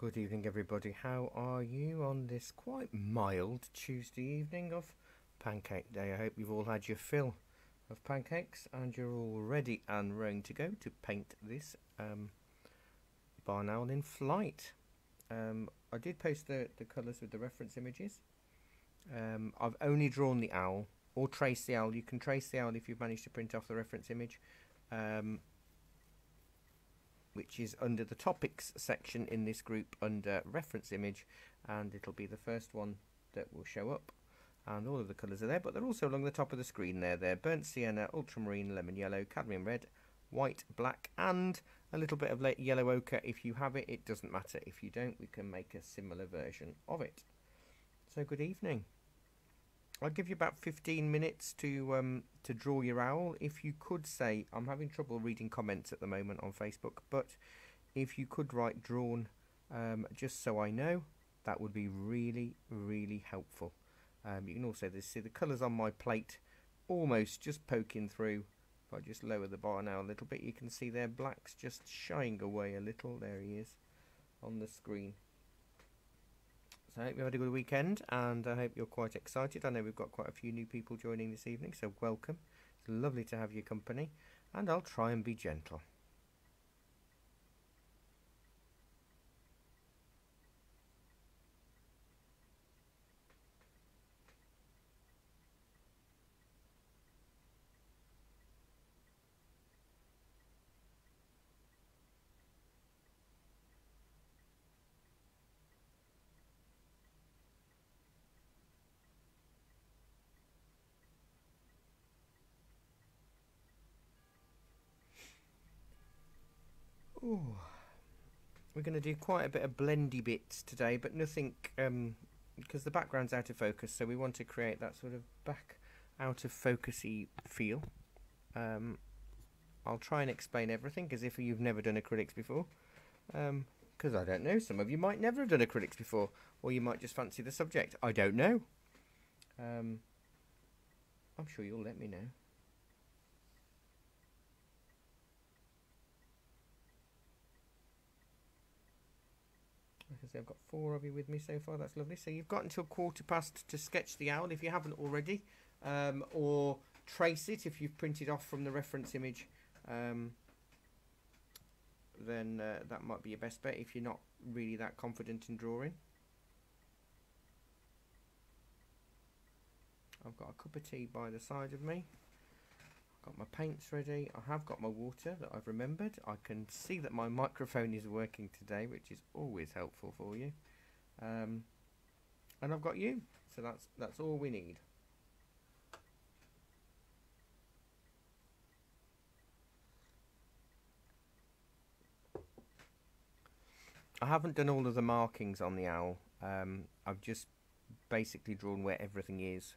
Good evening, everybody. How are you on this quite mild Tuesday evening of Pancake Day? I hope you've all had your fill of pancakes and you're all ready and raring to go to paint this um, barn owl in flight. Um, I did post the, the colours with the reference images. Um, I've only drawn the owl or trace the owl. You can trace the owl if you've managed to print off the reference image. Um, which is under the topics section in this group under reference image and it'll be the first one that will show up. And all of the colours are there but they're also along the top of the screen there they're burnt sienna ultramarine lemon yellow cadmium red white black and a little bit of yellow ochre. If you have it it doesn't matter. If you don't we can make a similar version of it. So good evening I'll give you about 15 minutes to um, to draw your owl. If you could say, I'm having trouble reading comments at the moment on Facebook, but if you could write drawn um, just so I know, that would be really, really helpful. Um, you can also see the colours on my plate almost just poking through. If I just lower the bar now a little bit, you can see there black's just shying away a little. There he is on the screen. So I hope you had a good weekend and I hope you're quite excited. I know we've got quite a few new people joining this evening, so welcome. It's lovely to have your company and I'll try and be gentle. Ooh. We're going to do quite a bit of blendy bits today, but nothing, um, because the background's out of focus, so we want to create that sort of back out of focusy feel. Um, I'll try and explain everything as if you've never done acrylics before. Because um, I don't know, some of you might never have done acrylics before, or you might just fancy the subject. I don't know. Um, I'm sure you'll let me know. I've got four of you with me so far. That's lovely. So you've got until quarter past to sketch the owl if you haven't already, um, or trace it if you've printed off from the reference image. Um, then uh, that might be your best bet if you're not really that confident in drawing. I've got a cup of tea by the side of me. Got my paints ready. I have got my water that I've remembered. I can see that my microphone is working today, which is always helpful for you. Um, and I've got you, so that's that's all we need. I haven't done all of the markings on the owl. Um, I've just basically drawn where everything is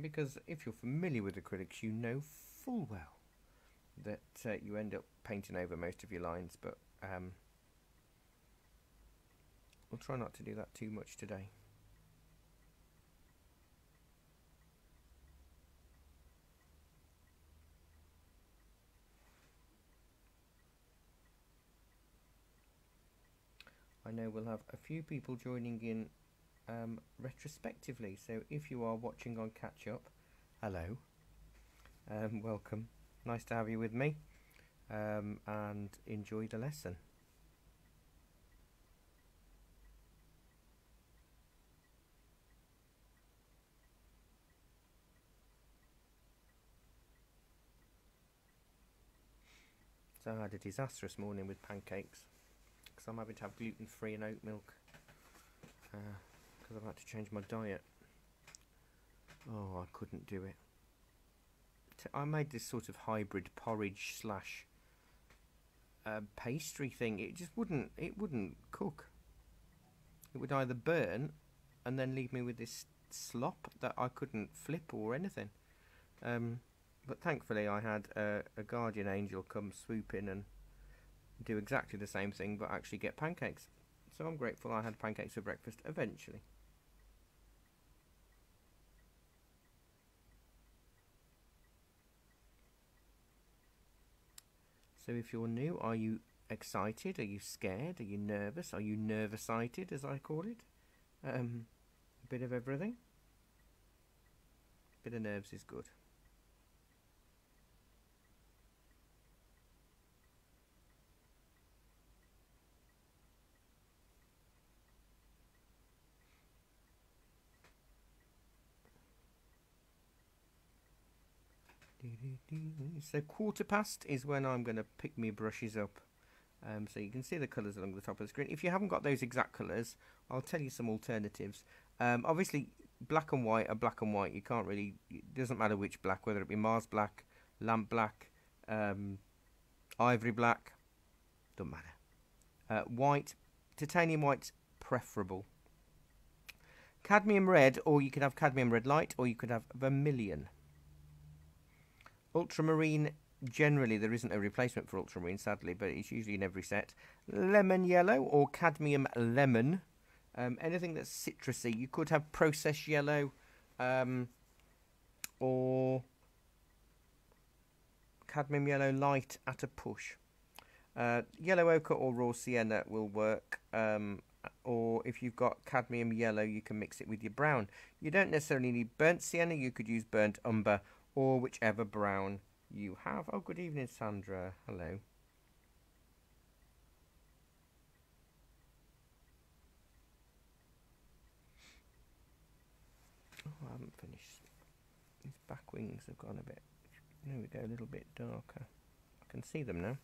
because if you're familiar with acrylics, you know full well that uh, you end up painting over most of your lines, but um, we'll try not to do that too much today. I know we'll have a few people joining in um, retrospectively. So if you are watching on catch up, hello, um, welcome. Nice to have you with me um, and enjoy the lesson. So I had a disastrous morning with pancakes because I'm having to have gluten free and oat milk. Uh, because I've had to change my diet. Oh, I couldn't do it. I made this sort of hybrid porridge slash uh, pastry thing. It just wouldn't. It wouldn't cook. It would either burn and then leave me with this slop that I couldn't flip or anything. Um, but thankfully, I had a, a guardian angel come swoop in and do exactly the same thing, but actually get pancakes. So I'm grateful I had pancakes for breakfast eventually. So if you're new, are you excited? Are you scared? Are you nervous? Are you nervous-sighted, as I call it? Um, a bit of everything. A bit of nerves is good. So quarter past is when I'm going to pick my brushes up. Um, so you can see the colours along the top of the screen. If you haven't got those exact colours, I'll tell you some alternatives. Um, obviously, black and white are black and white. You can't really, it doesn't matter which black, whether it be Mars black, lamp black, um, ivory black, doesn't matter. Uh, white, titanium white's preferable. Cadmium red, or you could have cadmium red light, or you could have vermilion. Ultramarine, generally there isn't a replacement for ultramarine, sadly, but it's usually in every set. Lemon yellow or cadmium lemon. Um, anything that's citrusy. You could have process yellow um, or cadmium yellow light at a push. Uh, yellow ochre or raw sienna will work. Um, or if you've got cadmium yellow, you can mix it with your brown. You don't necessarily need burnt sienna. You could use burnt umber or whichever brown you have. Oh, good evening, Sandra. Hello. Oh, I haven't finished. These back wings have gone a bit, there we go, a little bit darker. I can see them now.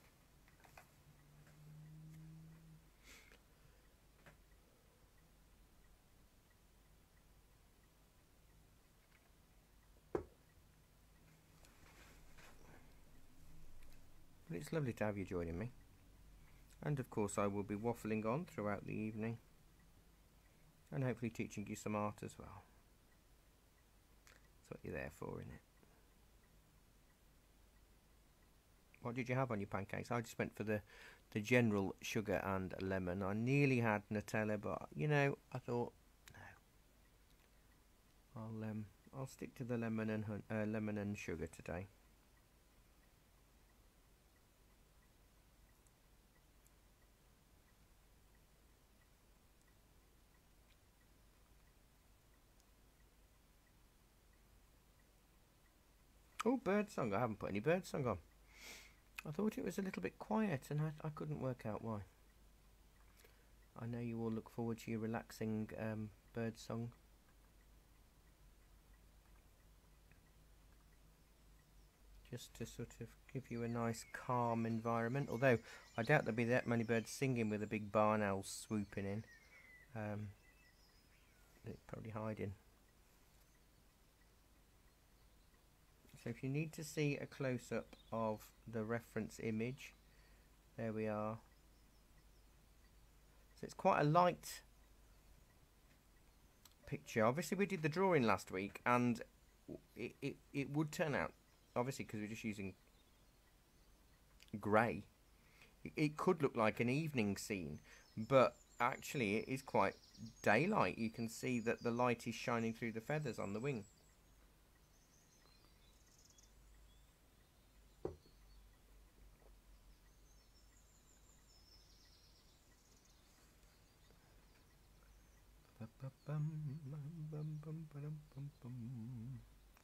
But it's lovely to have you joining me. And of course I will be waffling on throughout the evening. And hopefully teaching you some art as well. That's what you're there for, isn't it? What did you have on your pancakes? I just went for the, the general sugar and lemon. I nearly had Nutella, but you know, I thought no. I'll um, I'll stick to the lemon and uh, lemon and sugar today. Birdsong. I haven't put any birdsong on. I thought it was a little bit quiet and I, I couldn't work out why. I know you all look forward to your relaxing um, birdsong. Just to sort of give you a nice calm environment. Although I doubt there'll be that many birds singing with a big barn owl swooping in. Um, they're probably hiding. So if you need to see a close-up of the reference image, there we are. So it's quite a light picture. Obviously we did the drawing last week and it, it, it would turn out, obviously because we're just using grey, it, it could look like an evening scene, but actually it is quite daylight. You can see that the light is shining through the feathers on the wing.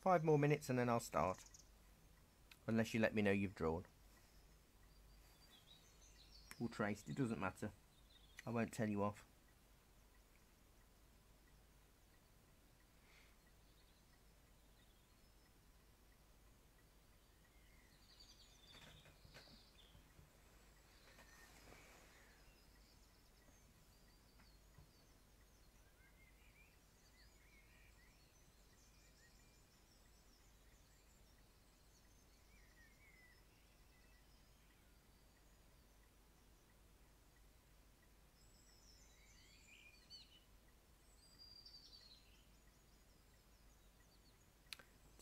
Five more minutes and then I'll start. Unless you let me know you've drawn. Or traced, it doesn't matter. I won't tell you off.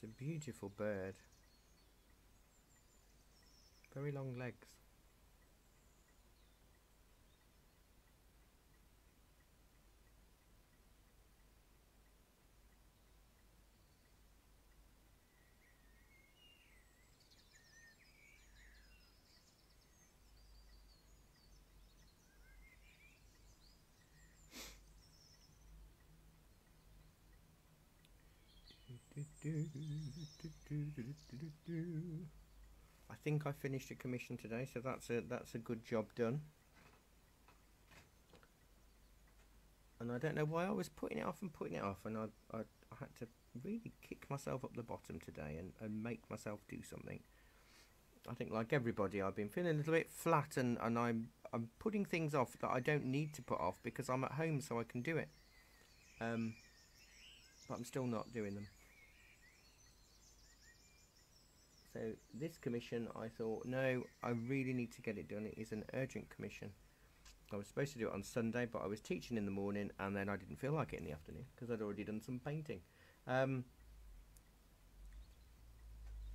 A beautiful bird. Very long legs. I think I finished a commission today, so that's a that's a good job done. And I don't know why I was putting it off and putting it off, and I I, I had to really kick myself up the bottom today and, and make myself do something. I think like everybody, I've been feeling a little bit flat, and, and I'm I'm putting things off that I don't need to put off because I'm at home, so I can do it. Um, but I'm still not doing them. So this commission, I thought, no, I really need to get it done. It is an urgent commission. I was supposed to do it on Sunday, but I was teaching in the morning, and then I didn't feel like it in the afternoon because I'd already done some painting. Um,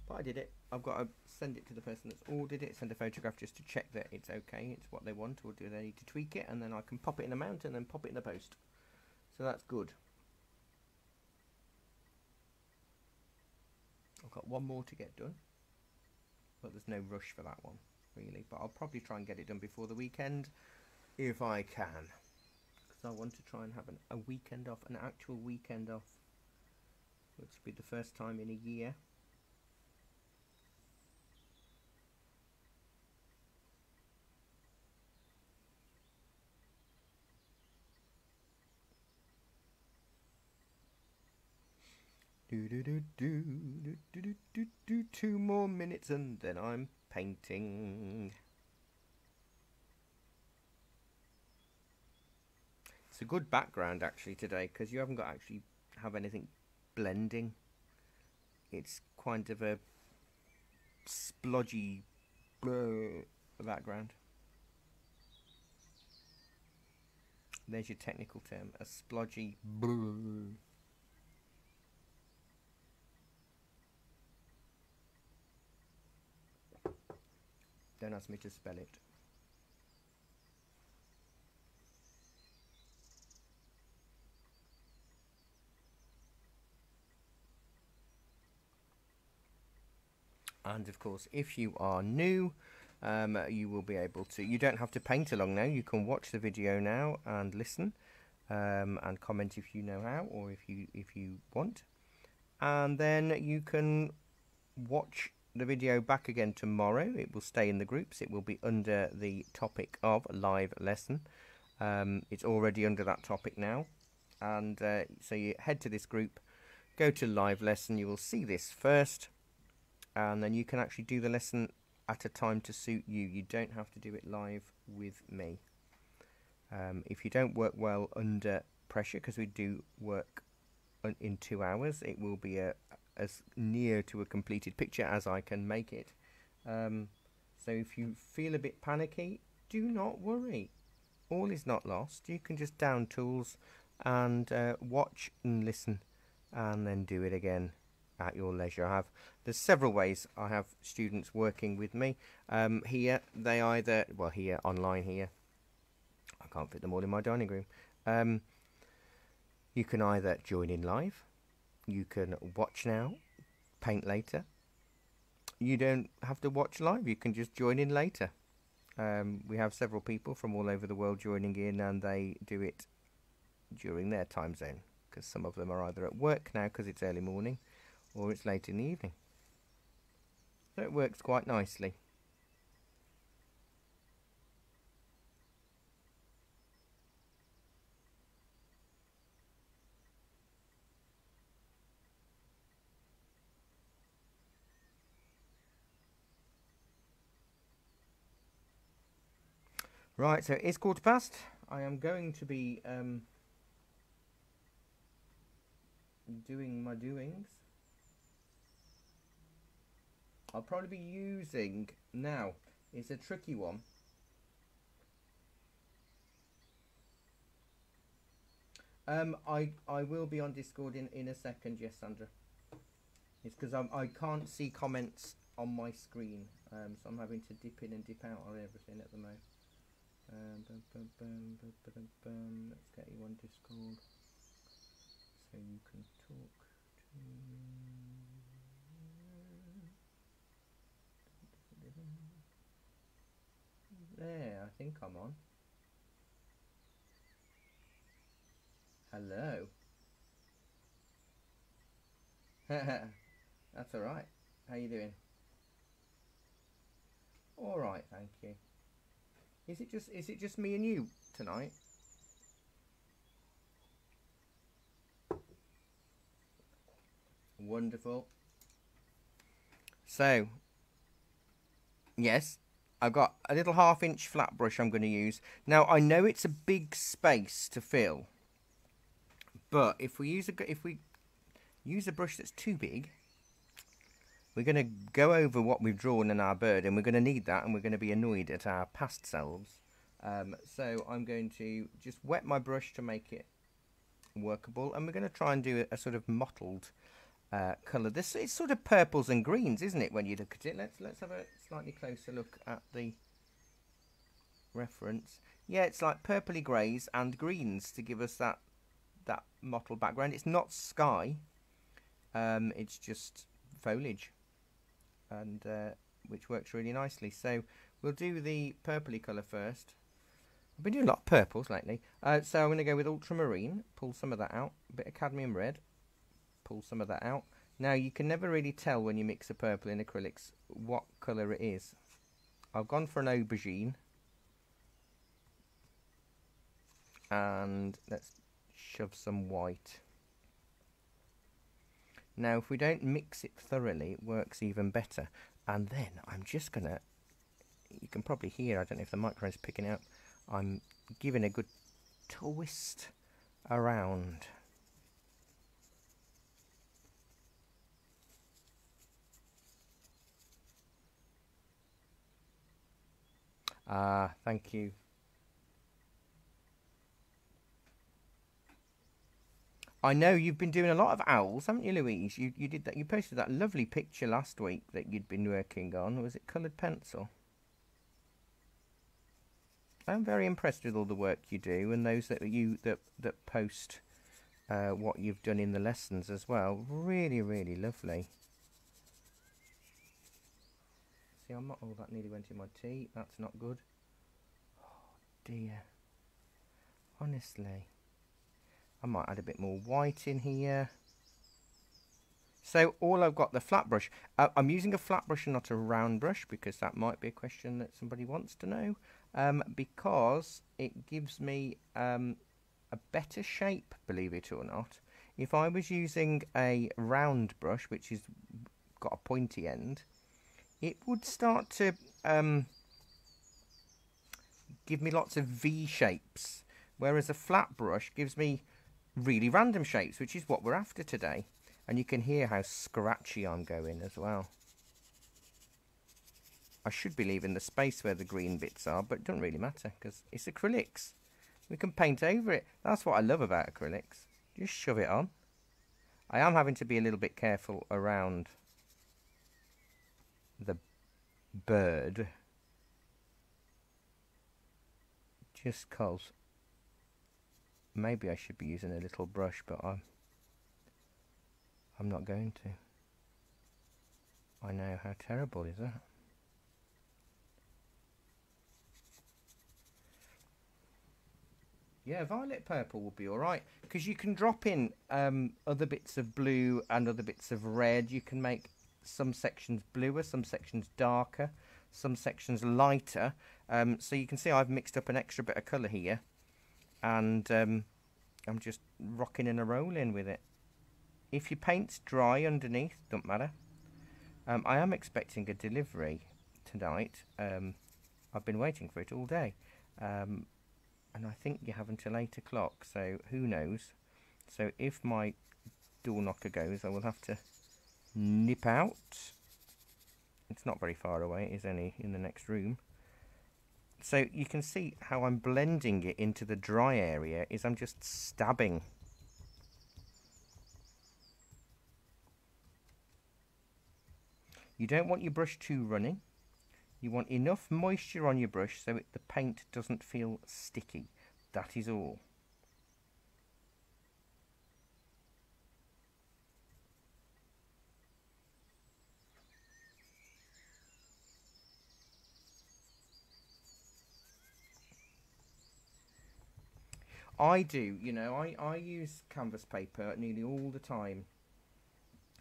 but I did it. I've got to send it to the person that's ordered it, send a photograph just to check that it's okay, it's what they want, or do they need to tweak it, and then I can pop it in the mount and then pop it in the post. So that's good. I've got one more to get done but there's no rush for that one really. But I'll probably try and get it done before the weekend if I can. Because I want to try and have an, a weekend off an actual weekend off. Which will be the first time in a year Do do do do do do do do two more minutes and then I'm painting. It's a good background actually today because you haven't got actually have anything blending. It's kind of a splodgy background. There's your technical term, a splodgy Don't ask me to spell it. And of course, if you are new, um, you will be able to. You don't have to paint along now. You can watch the video now and listen, um, and comment if you know how or if you if you want, and then you can watch the video back again tomorrow. It will stay in the groups. It will be under the topic of live lesson. Um, it's already under that topic now. And uh, so you head to this group, go to live lesson. You will see this first. And then you can actually do the lesson at a time to suit you. You don't have to do it live with me. Um, if you don't work well under pressure, because we do work in two hours, it will be a, as near to a completed picture as I can make it. Um, so if you feel a bit panicky, do not worry. All is not lost. You can just down tools and uh, watch and listen and then do it again at your leisure. I have there's several ways I have students working with me. Um, here they either well here online here. I can't fit them all in my dining room. Um, you can either join in live you can watch now, paint later. You don't have to watch live, you can just join in later. Um, we have several people from all over the world joining in, and they do it during their time zone because some of them are either at work now because it's early morning or it's late in the evening. So it works quite nicely. Right, so it's quarter past. I am going to be um, doing my doings. I'll probably be using now. It's a tricky one. Um, I I will be on Discord in in a second. Yes, Sandra. It's because I I can't see comments on my screen, um, so I'm having to dip in and dip out on everything at the moment. Um, bum, bum, bum, Let's get you on Discord so you can talk to There, I think I'm on. Hello. That's all right. How you doing? All right, thank you. Is it just is it just me and you tonight? Wonderful. So, yes, I've got a little half inch flat brush I'm going to use. Now, I know it's a big space to fill, but if we use a, if we use a brush that's too big, we're going to go over what we've drawn in our bird and we're going to need that and we're going to be annoyed at our past selves. Um, so I'm going to just wet my brush to make it workable and we're going to try and do a, a sort of mottled uh, colour. This is sort of purples and greens, isn't it, when you look at it? Let's, let's have a slightly closer look at the reference. Yeah, it's like purpley greys and greens to give us that that mottled background. It's not sky, um, it's just foliage and uh, which works really nicely. So we'll do the purpley colour first. I've been doing a lot of purples lately. Uh, so I'm going to go with ultramarine, pull some of that out, a bit of cadmium red, pull some of that out. Now you can never really tell when you mix a purple in acrylics what colour it is. I've gone for an aubergine. And let's shove some white. Now, if we don't mix it thoroughly, it works even better. And then I'm just going to, you can probably hear, I don't know if the microphone's picking up, I'm giving a good twist around. Ah, thank you I know you've been doing a lot of owls, haven't you, Louise? You you did that. You posted that lovely picture last week that you'd been working on. Was it coloured pencil? I'm very impressed with all the work you do and those that you that that post uh, what you've done in the lessons as well. Really, really lovely. See, I'm not. Oh, that nearly went in my tea. That's not good. Oh dear. Honestly. I might add a bit more white in here. So all I've got the flat brush. Uh, I'm using a flat brush and not a round brush because that might be a question that somebody wants to know. Um, because it gives me um, a better shape, believe it or not. If I was using a round brush, which is got a pointy end, it would start to um, give me lots of V shapes. Whereas a flat brush gives me really random shapes, which is what we're after today. And you can hear how scratchy I'm going as well. I should be leaving the space where the green bits are, but it doesn't really matter because it's acrylics. We can paint over it. That's what I love about acrylics. Just shove it on. I am having to be a little bit careful around the bird. Just cause maybe I should be using a little brush, but I'm, I'm not going to. I know, how terrible is that? Yeah, violet purple will be alright, because you can drop in um, other bits of blue and other bits of red. You can make some sections bluer, some sections darker, some sections lighter. Um, so you can see I've mixed up an extra bit of colour here and um, I'm just rocking and a rolling with it. If your paint's dry underneath, don't matter. Um, I am expecting a delivery tonight. Um, I've been waiting for it all day. Um, and I think you have until 8 o'clock, so who knows. So if my door knocker goes, I will have to nip out. It's not very far away, it is only in the next room. So you can see how I'm blending it into the dry area is I'm just stabbing. You don't want your brush too running. You want enough moisture on your brush so it, the paint doesn't feel sticky. That is all. I do, you know, I, I use canvas paper nearly all the time.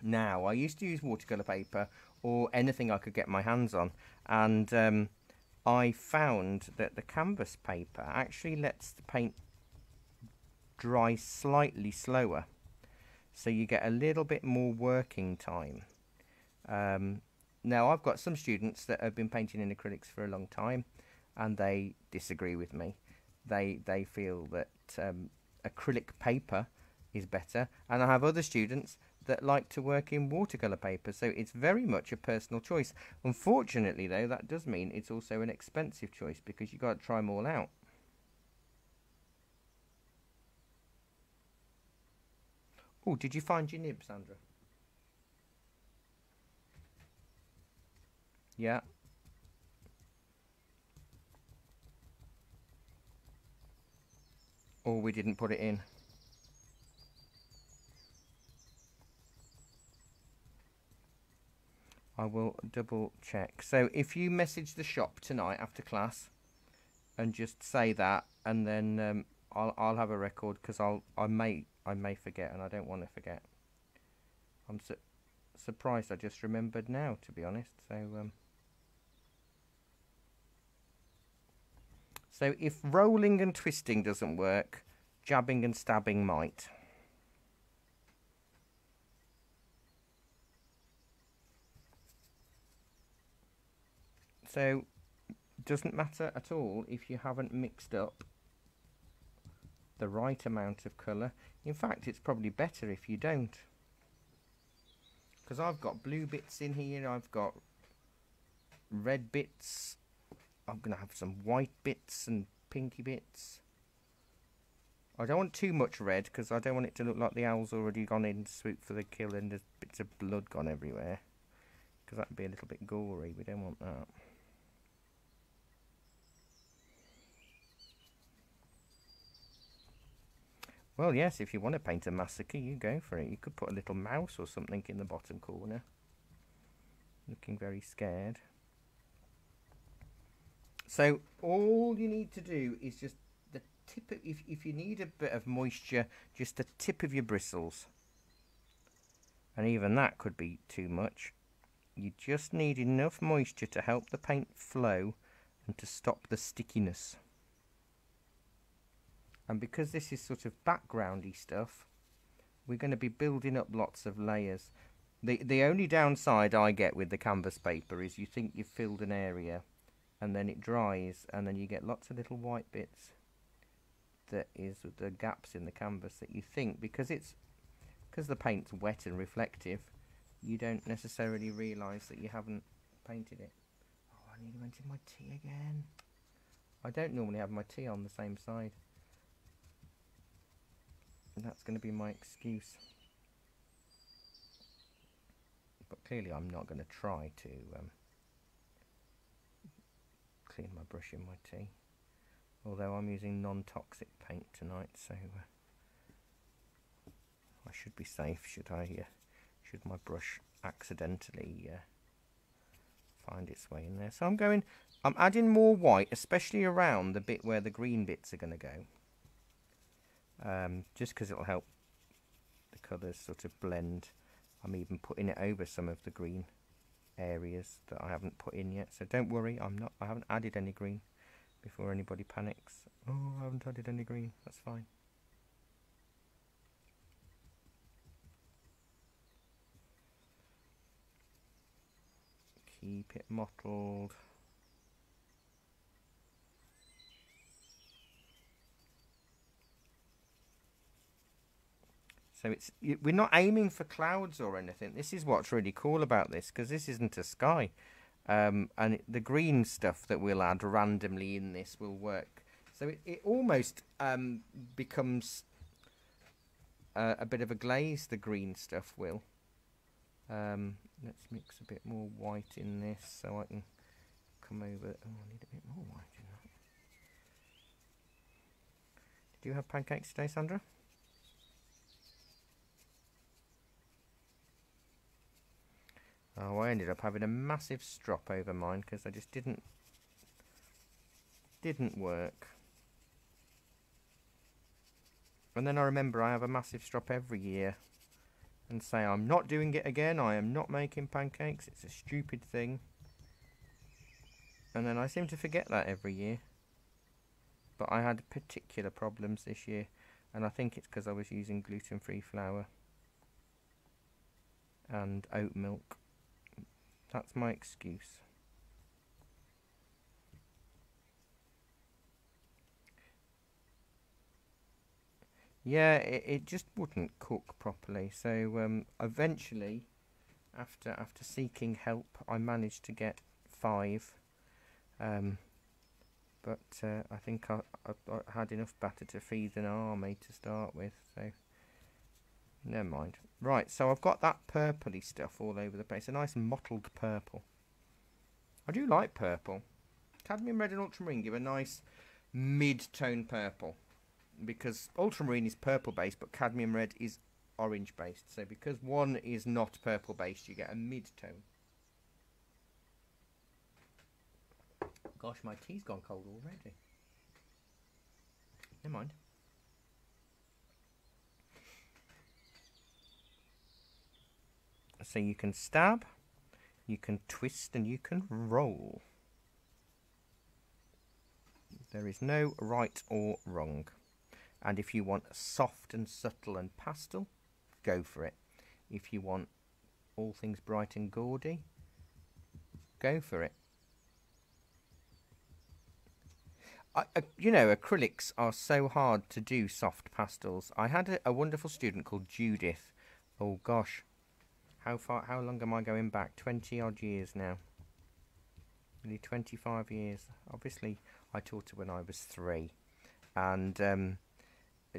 now. I used to use watercolour paper or anything I could get my hands on, and um, I found that the canvas paper actually lets the paint dry slightly slower, so you get a little bit more working time. Um, now, I've got some students that have been painting in acrylics for a long time, and they disagree with me. They they feel that um, acrylic paper is better, and I have other students that like to work in watercolour paper, so it's very much a personal choice. Unfortunately, though, that does mean it's also an expensive choice because you've got to try them all out. Oh, did you find your nib, Sandra? Yeah. Or we didn't put it in. I will double check. So if you message the shop tonight after class and just say that, and then um, I'll I'll have a record because I'll I may I may forget and I don't want to forget. I'm su surprised I just remembered now, to be honest. So um, so if rolling and twisting doesn't work, jabbing and stabbing might. So, doesn't matter at all if you haven't mixed up the right amount of colour. In fact, it's probably better if you don't. Because I've got blue bits in here, I've got red bits, I'm going to have some white bits and pinky bits. I don't want too much red because I don't want it to look like the owl's already gone in swoop for the kill and there's bits of blood gone everywhere. Because that would be a little bit gory, we don't want that. Well, yes, if you want to paint a massacre, you go for it. You could put a little mouse or something in the bottom corner. Looking very scared. So, all you need to do is just the tip of, if, if you need a bit of moisture, just the tip of your bristles. And even that could be too much. You just need enough moisture to help the paint flow and to stop the stickiness. And because this is sort of backgroundy stuff, we're going to be building up lots of layers. The, the only downside I get with the canvas paper is you think you've filled an area and then it dries and then you get lots of little white bits that is the gaps in the canvas that you think because it's because the paint's wet and reflective you don't necessarily realise that you haven't painted it. Oh, I nearly went in my tea again. I don't normally have my tea on the same side and that's going to be my excuse. But clearly I'm not going to try to um, clean my brush in my tea. Although I'm using non-toxic paint tonight, so uh, I should be safe. Should I? Uh, should my brush accidentally uh, find its way in there? So I'm going. I'm adding more white, especially around the bit where the green bits are going to go um, just because it'll help the colours sort of blend. I'm even putting it over some of the green areas that I haven't put in yet. So don't worry, I'm not. I haven't added any green before anybody panics. Oh, I haven't added any green. That's fine. Keep it mottled. So it's we're not aiming for clouds or anything. This is what's really cool about this because this isn't a sky, um, and the green stuff that we'll add randomly in this will work. So it, it almost um, becomes uh, a bit of a glaze. The green stuff will. Um, let's mix a bit more white in this so I can come over. Oh, I need a bit more white in that. Did you have pancakes today, Sandra? Oh, I ended up having a massive strop over mine because I just didn't didn't work. And then I remember I have a massive strop every year and say I'm not doing it again, I am not making pancakes, it's a stupid thing. And then I seem to forget that every year. But I had particular problems this year, and I think it's because I was using gluten-free flour and oat milk. That's my excuse. Yeah, it, it just wouldn't cook properly. So um, eventually, after after seeking help, I managed to get five. Um, but uh, I think I, I, I, had enough batter to feed an army to start with. So never mind. Right, so I've got that purpley stuff all over the place. A nice mottled purple. I do like purple. Cadmium red and ultramarine give a nice mid-tone purple because ultramarine is purple based, but cadmium red is orange based. So because one is not purple based, you get a mid tone. Gosh, my tea's gone cold already. Never mind. So you can stab, you can twist, and you can roll. There is no right or wrong. And if you want soft and subtle and pastel, go for it. If you want all things bright and gaudy, go for it. I, uh, you know, acrylics are so hard to do soft pastels. I had a, a wonderful student called Judith. Oh gosh, how far? How long am I going back? Twenty odd years now. Nearly twenty-five years. Obviously, I taught her when I was three, and um,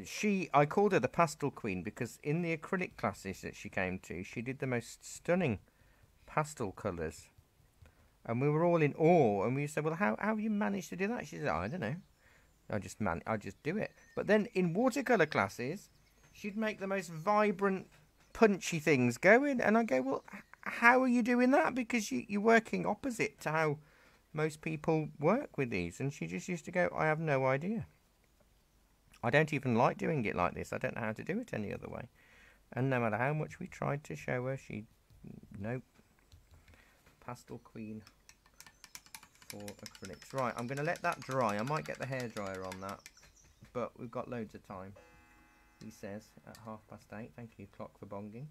she I called her the pastel queen because in the acrylic classes that she came to, she did the most stunning pastel colours. And we were all in awe and we said, Well how, how have you managed to do that? She said, I don't know. I just man I just do it. But then in watercolour classes, she'd make the most vibrant, punchy things going and I go, Well how are you doing that? Because you, you're working opposite to how most people work with these and she just used to go, I have no idea. I don't even like doing it like this. I don't know how to do it any other way. And no matter how much we tried to show her, she... Nope. Pastel Queen for acrylics. Right, I'm going to let that dry. I might get the hairdryer on that. But we've got loads of time. He says at half past eight. Thank you, clock, for bonging.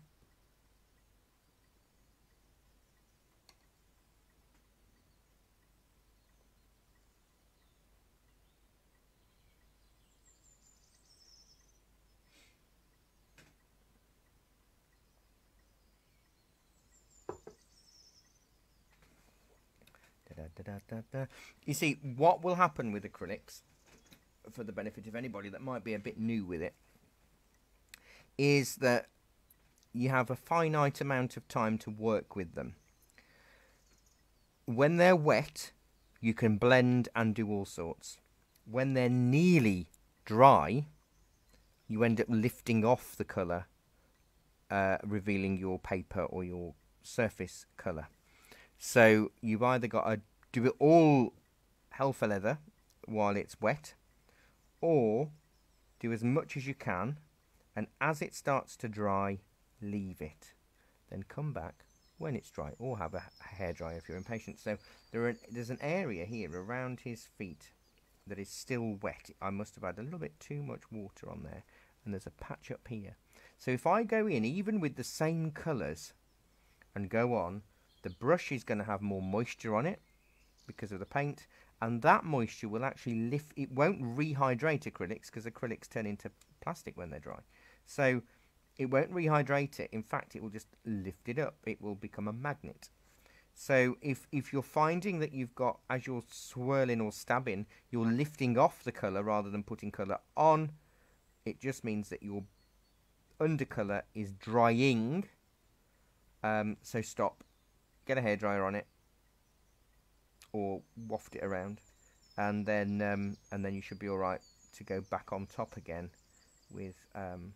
You see, what will happen with acrylics, for the benefit of anybody that might be a bit new with it, is that you have a finite amount of time to work with them. When they're wet, you can blend and do all sorts. When they're nearly dry, you end up lifting off the colour, uh, revealing your paper or your surface colour. So you've either got to do it all hell for leather while it's wet, or do as much as you can, and as it starts to dry, leave it. Then come back when it's dry, or have a hair dryer if you're impatient. So there are, there's an area here around his feet that is still wet. I must have had a little bit too much water on there, and there's a patch up here. So if I go in, even with the same colours, and go on, the brush is going to have more moisture on it, because of the paint and that moisture will actually lift it won't rehydrate acrylics because acrylics turn into plastic when they're dry so it won't rehydrate it. In fact it will just lift it up. It will become a magnet. So if if you're finding that you've got as you're swirling or stabbing you're lifting off the color rather than putting color on it just means that your undercolor is drying. Um, so stop. Get a hairdryer on it. Or waft it around, and then um, and then you should be all right to go back on top again with um,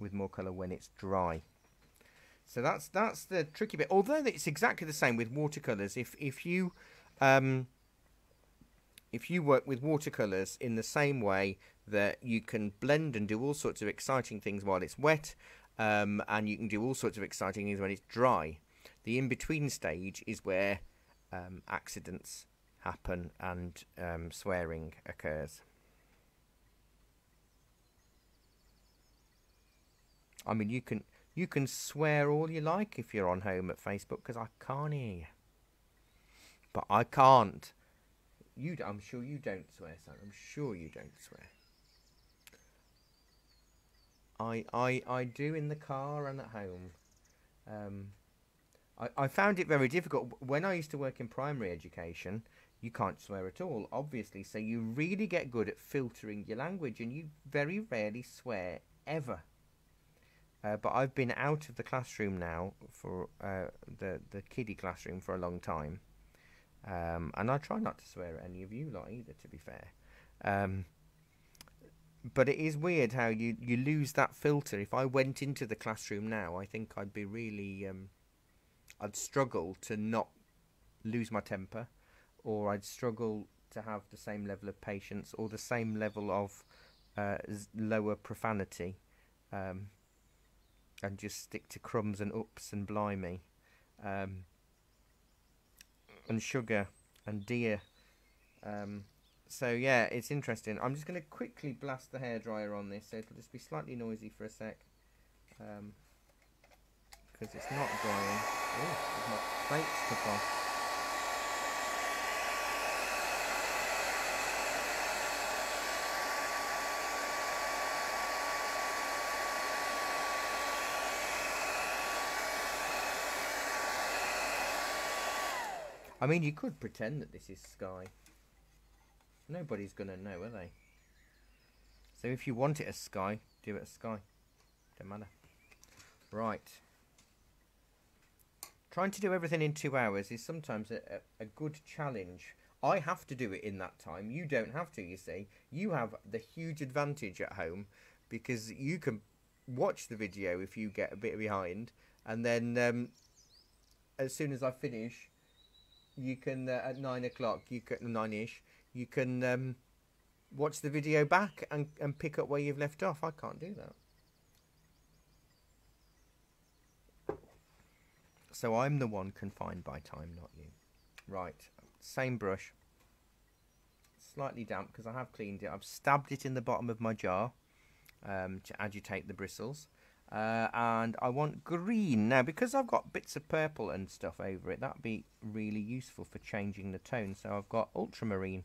with more colour when it's dry. So that's that's the tricky bit. Although it's exactly the same with watercolours. If if you um, if you work with watercolours in the same way that you can blend and do all sorts of exciting things while it's wet, um, and you can do all sorts of exciting things when it's dry. The in between stage is where um, accidents happen and um, swearing occurs. I mean, you can you can swear all you like if you're on home at Facebook because I can't hear you. But I can't. You, I'm sure you don't swear, son. I'm sure you don't swear. I, I, I do in the car and at home. Um, I, I found it very difficult when I used to work in primary education. You can't swear at all, obviously. So you really get good at filtering your language, and you very rarely swear ever. Uh, but I've been out of the classroom now for uh, the the kiddie classroom for a long time, um, and I try not to swear at any of you lot either. To be fair, um, but it is weird how you you lose that filter. If I went into the classroom now, I think I'd be really um, I'd struggle to not lose my temper, or I'd struggle to have the same level of patience or the same level of uh, lower profanity. Um, and just stick to crumbs and ups and blimey, um, and sugar and dear. Um, so yeah, it's interesting. I'm just going to quickly blast the hairdryer on this, so it'll just be slightly noisy for a sec, because um, it's not drying. Oh, my plates off. I mean, you could pretend that this is sky. Nobody's going to know, are they? So if you want it as sky, do it as sky. Don't matter. Right. Trying to do everything in two hours is sometimes a, a, a good challenge. I have to do it in that time. You don't have to, you see. You have the huge advantage at home because you can watch the video if you get a bit behind and then um, as soon as I finish you can uh, at nine o'clock, you can nine ish, you can um, watch the video back and and pick up where you've left off. I can't do that. So I'm the one confined by time, not you. Right, same brush. Slightly damp because I have cleaned it. I've stabbed it in the bottom of my jar um, to agitate the bristles. Uh, and I want green. Now, because I've got bits of purple and stuff over it, that'd be really useful for changing the tone. So I've got ultramarine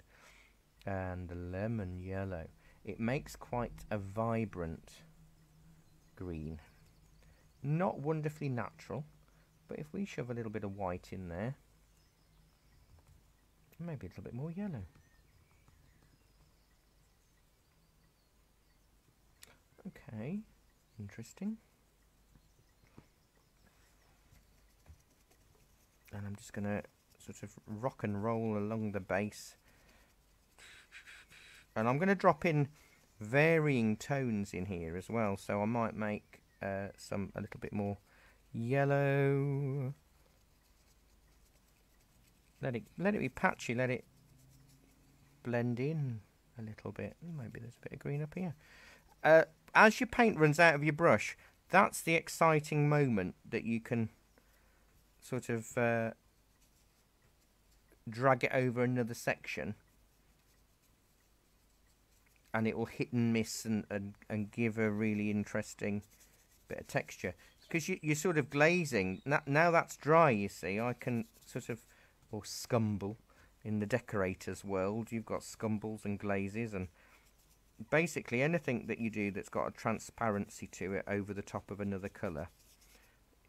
and lemon yellow. It makes quite a vibrant green. Not wonderfully natural, but if we shove a little bit of white in there, maybe a little bit more yellow. Okay. Interesting. And I'm just going to sort of rock and roll along the base. And I'm going to drop in varying tones in here as well. So I might make uh, some a little bit more yellow. Let it let it be patchy. Let it blend in a little bit. Maybe there's a bit of green up here. Uh, as your paint runs out of your brush, that's the exciting moment that you can sort of uh, drag it over another section. And it will hit and miss and, and, and give a really interesting bit of texture. Because you, you're sort of glazing. Now that's dry you see I can sort of or scumble. In the decorators world you've got scumbles and glazes and basically anything that you do that's got a transparency to it over the top of another colour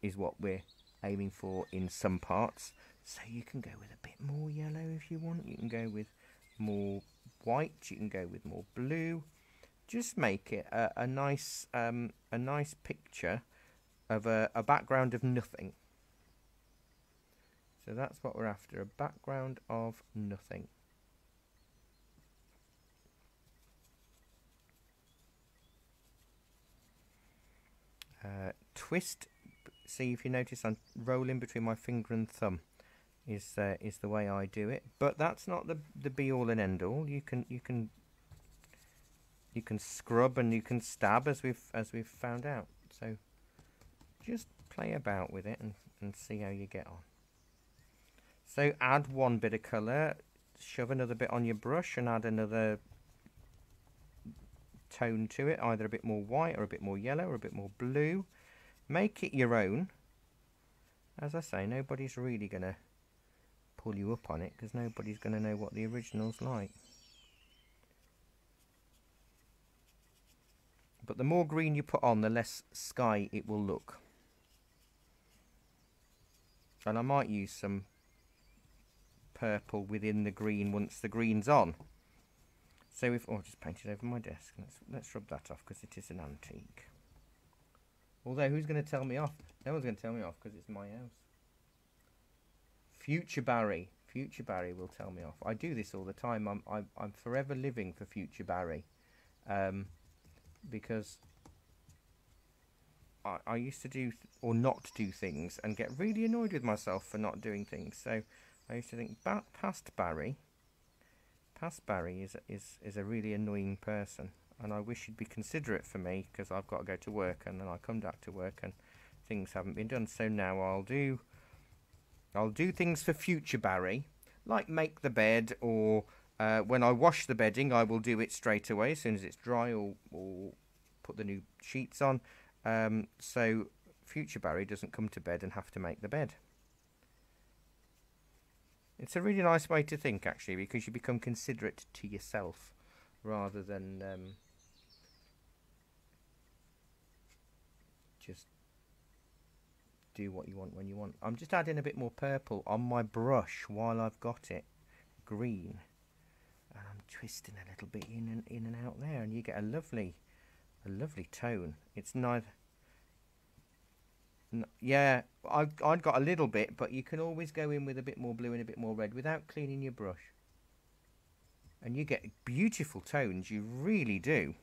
is what we're aiming for in some parts. So you can go with a bit more yellow if you want. You can go with more white. You can go with more blue. Just make it a, a nice um, a nice picture of a, a background of nothing. So that's what we're after, a background of nothing. Uh, twist. See if you notice, I'm rolling between my finger and thumb. Is uh, is the way I do it, but that's not the the be all and end all. You can you can you can scrub and you can stab as we've as we've found out. So just play about with it and, and see how you get on. So add one bit of colour, shove another bit on your brush and add another tone to it, either a bit more white or a bit more yellow or a bit more blue. Make it your own. As I say, nobody's really going to pull you up on it because nobody's going to know what the original's like. But the more green you put on, the less sky it will look. And I might use some purple within the green once the green's on. So if, oh, just painted over my desk. Let's, let's rub that off because it is an antique. Although, who's going to tell me off? No one's going to tell me off because it's my house. Future Barry. Future Barry will tell me off. I do this all the time. I'm, I'm, I'm forever living for Future Barry. Um, because I, I used to do or not do things and get really annoyed with myself for not doing things. So I used to think, back past Barry Past Barry is is is a really annoying person, and I wish you'd be considerate for me because I've got to go to work, and then I come back to work and things haven't been done. So now I'll do I'll do things for future Barry, like make the bed, or uh, when I wash the bedding, I will do it straight away as soon as it's dry, or or put the new sheets on. Um, so future Barry doesn't come to bed and have to make the bed. It's a really nice way to think, actually, because you become considerate to yourself rather than um, just do what you want when you want. I'm just adding a bit more purple on my brush while I've got it green. And I'm twisting a little bit in and in and out there, and you get a lovely, a lovely tone. It's neither yeah, I I'd got a little bit, but you can always go in with a bit more blue and a bit more red without cleaning your brush. And you get beautiful tones, you really do.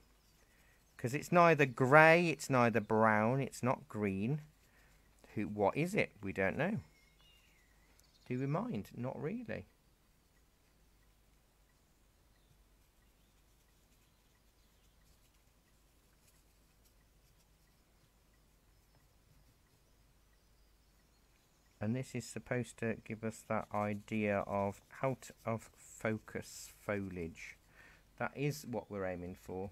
Because it's neither grey, it's neither brown, it's not green. Who? What is it? We don't know. Do we mind? Not really. And this is supposed to give us that idea of out of focus foliage. That is what we're aiming for.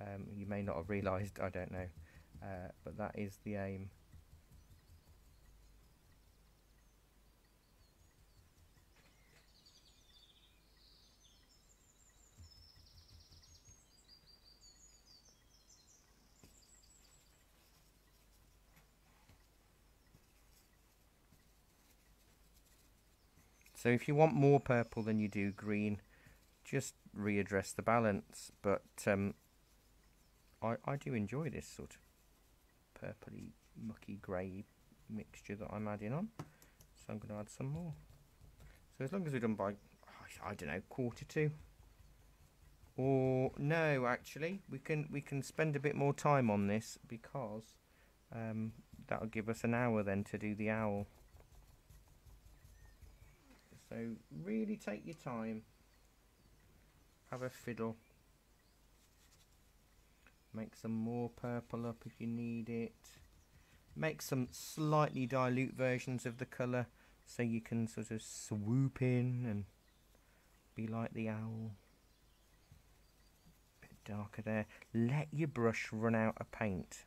Um, you may not have realized I don't know. Uh, but that is the aim So if you want more purple than you do green, just readdress the balance. But um, I, I do enjoy this sort of purpley, mucky grey mixture that I'm adding on. So I'm going to add some more. So as long as we're done by, I don't know, quarter to. Or no, actually, we can we can spend a bit more time on this because um, that'll give us an hour then to do the owl. So really take your time. Have a fiddle. Make some more purple up if you need it. Make some slightly dilute versions of the colour so you can sort of swoop in and be like the owl. Bit darker there. Let your brush run out of paint.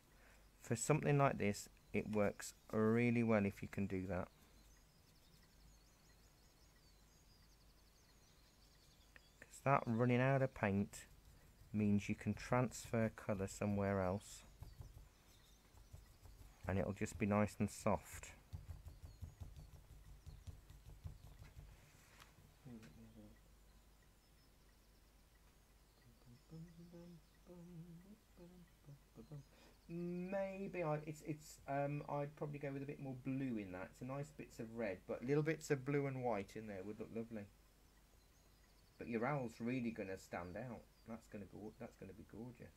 For something like this, it works really well if you can do that. That running out of paint means you can transfer colour somewhere else and it'll just be nice and soft. Maybe I it's it's um I'd probably go with a bit more blue in that. It's a nice bits of red, but little bits of blue and white in there would look lovely. But your owl's really going to stand out. That's going to go. That's going to be gorgeous.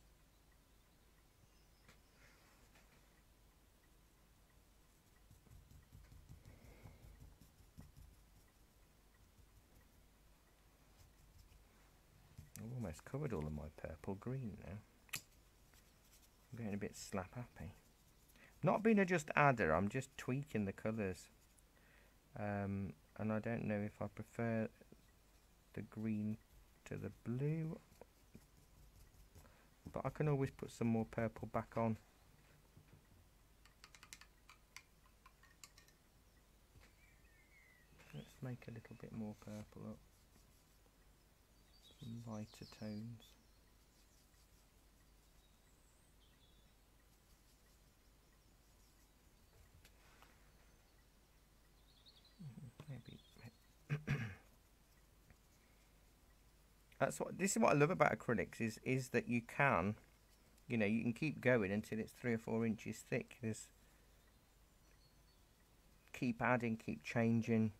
I've almost covered all of my purple green now. I'm getting a bit slap happy. Not being a just adder, I'm just tweaking the colours. Um, and I don't know if I prefer the green to the blue. But I can always put some more purple back on. Let's make a little bit more purple up. Some lighter tones. That's what this is what I love about acrylics is is that you can, you know, you can keep going until it's three or four inches thick. There's keep adding, keep changing,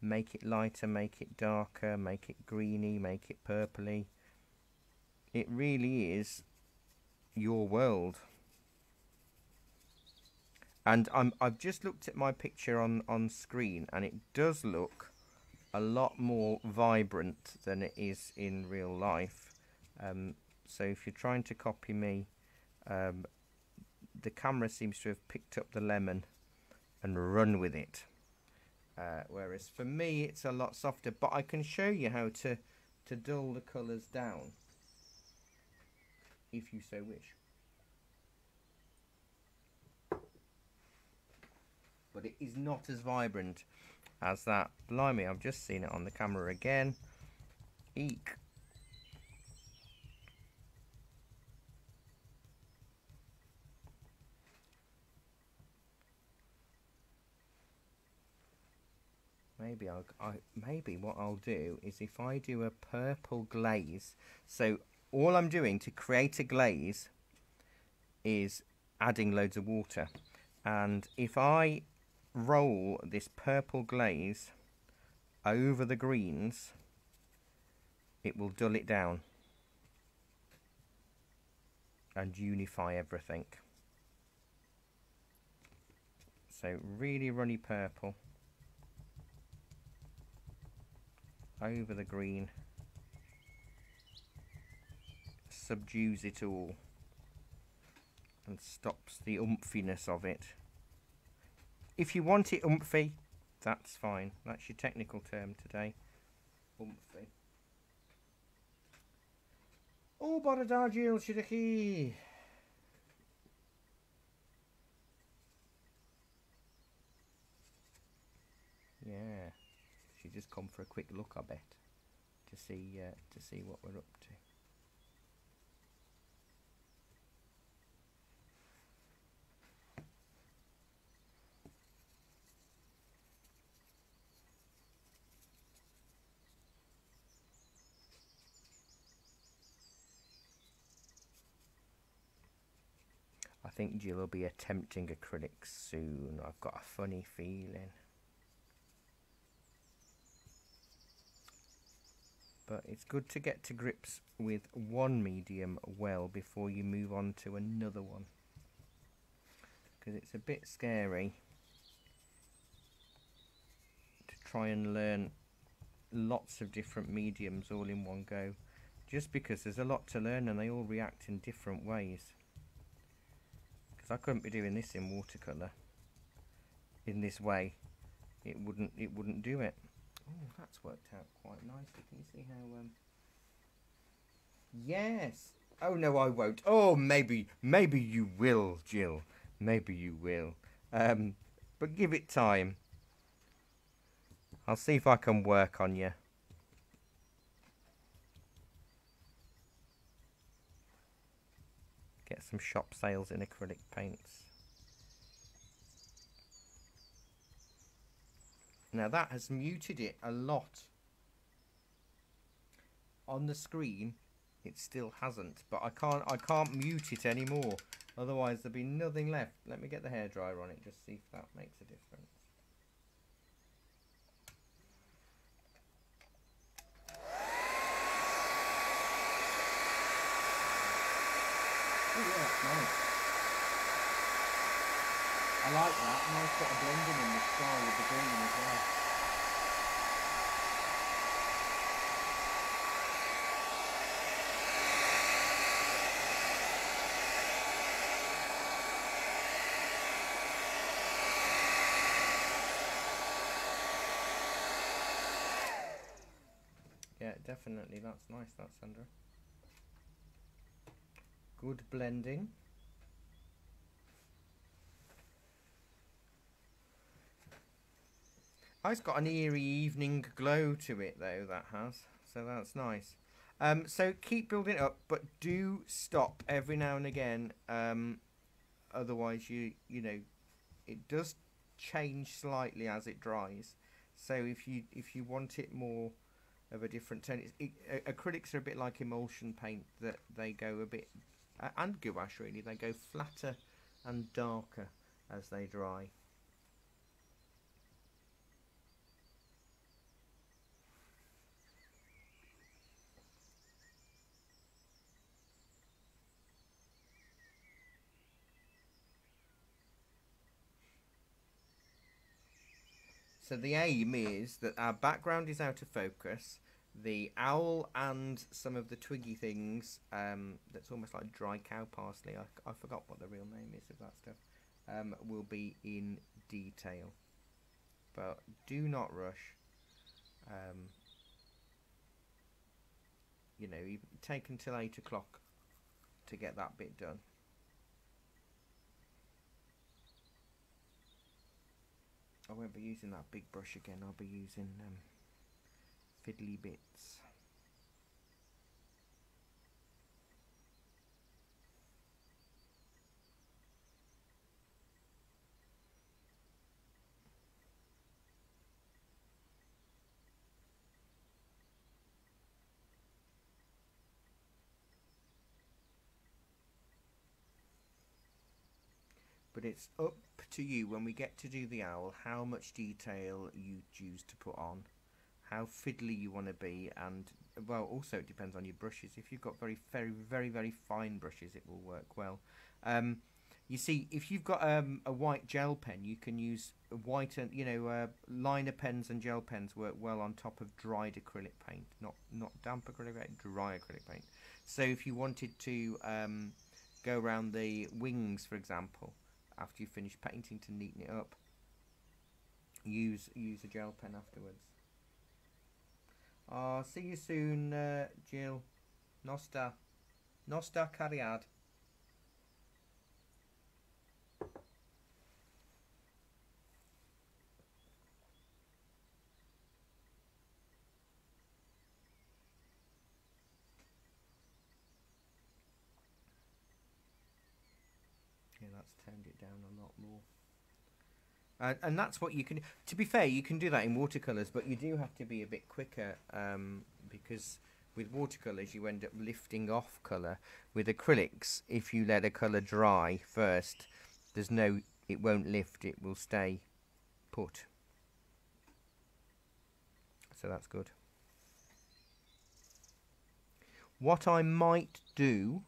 make it lighter, make it darker, make it greeny, make it purpley. It really is your world. And I'm I've just looked at my picture on on screen and it does look a lot more vibrant than it is in real life. Um, so if you're trying to copy me, um, the camera seems to have picked up the lemon and run with it. Uh, whereas for me it's a lot softer, but I can show you how to, to dull the colours down if you so wish. But it is not as vibrant as that. Blimey, I've just seen it on the camera again. Eek. Maybe I'll, I, maybe what I'll do is if I do a purple glaze, so all I'm doing to create a glaze is adding loads of water. And if I roll this purple glaze over the greens, it will dull it down and unify everything. So really runny purple over the green subdues it all and stops the umphiness of it. If you want it umphy, that's fine. That's your technical term today. Umphy. Oh, bara Dargil Shidaki. Yeah, she just come for a quick look, I bet, to see uh, to see what we're up to. Think Jill will be attempting acrylics soon. I've got a funny feeling. But it's good to get to grips with one medium well before you move on to another one. Because it's a bit scary to try and learn lots of different mediums all in one go. Just because there's a lot to learn and they all react in different ways. I couldn't be doing this in watercolour in this way. It wouldn't it wouldn't do it. Oh, that's worked out quite nicely. Can you see how um Yes. Oh no, I won't. Oh, maybe maybe you will, Jill. Maybe you will. Um but give it time. I'll see if I can work on you. Get some shop sales in acrylic paints. Now that has muted it a lot. On the screen, it still hasn't, but I can't I can't mute it anymore. Otherwise there'll be nothing left. Let me get the hairdryer on it, just see if that makes a difference. nice. I like that, nice bit of blending in the sky with the green as well. Yeah, definitely, that's nice, that's Sandra. Good blending. It's got an eerie evening glow to it, though, that has. So that's nice. Um, so keep building up, but do stop every now and again. Um, otherwise, you you know, it does change slightly as it dries. So if you if you want it more of a different tone, it, acrylics are a bit like emulsion paint that they go a bit, uh, and gouache really, they go flatter and darker as they dry. So the aim is that our background is out of focus. The owl and some of the twiggy things, um, that's almost like dry cow parsley. I, I forgot what the real name is of that stuff. Um, will be in detail, but do not rush. Um, you know, take until eight o'clock to get that bit done. I won't be using that big brush again, I'll be using um, fiddly bits. but it's up to you when we get to do the owl how much detail you choose to put on how fiddly you want to be and well also it depends on your brushes if you've got very very very very fine brushes it will work well um, you see if you've got um, a white gel pen you can use white and you know uh, liner pens and gel pens work well on top of dried acrylic paint not not damp acrylic paint dry acrylic paint so if you wanted to um, go around the wings for example after you finish painting to neaten it up. Use use a gel pen afterwards. Oh, see you soon, uh, Jill. Nosta. Nosta cariad. Yeah, that's turned it down a lot more. Uh, and that's what you can. To be fair, you can do that in watercolors, but you do have to be a bit quicker um, because with watercolors you end up lifting off color. With acrylics, if you let a color dry first, there's no. It won't lift. It will stay put. So that's good. What I might do